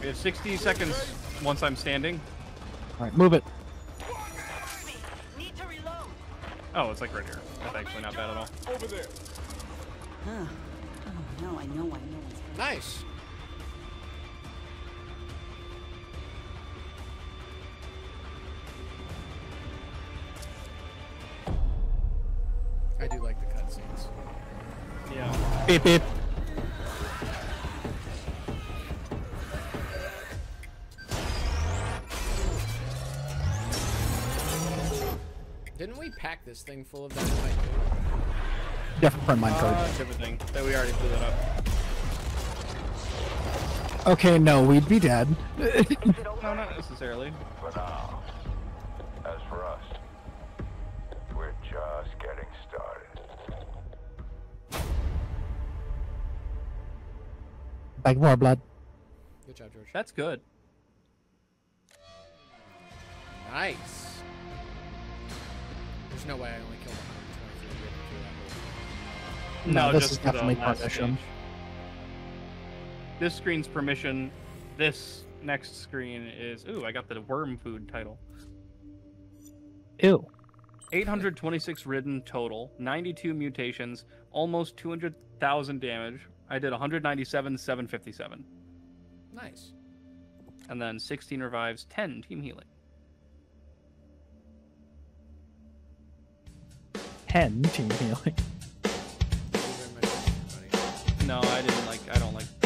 We have 60 seconds once I'm standing. All right, move it. Need to reload. Oh, it's like right here. That's actually not bad at all. Over there. Huh. Oh, no, I know, I know. Nice. I do like the cutscenes. Yeah. Beep beep. Didn't we pack this thing full of dynamite? too? Different minecart. Uh, different thing. That we already blew that up. Okay, no, we'd be dead. No, not necessarily. For now. Beg more blood. Good job, George. That's good. Nice. There's no way I only killed 123 No, No, this just is definitely permission. stage. This screen's permission. This next screen is. Ooh, I got the worm food title. Ew. 826 ridden total, 92 mutations, almost 200,000 damage. I did 197, 757. Nice. And then 16 revives, 10 team healing. 10 team healing. Thank you very much, everybody. No, I didn't like. I don't like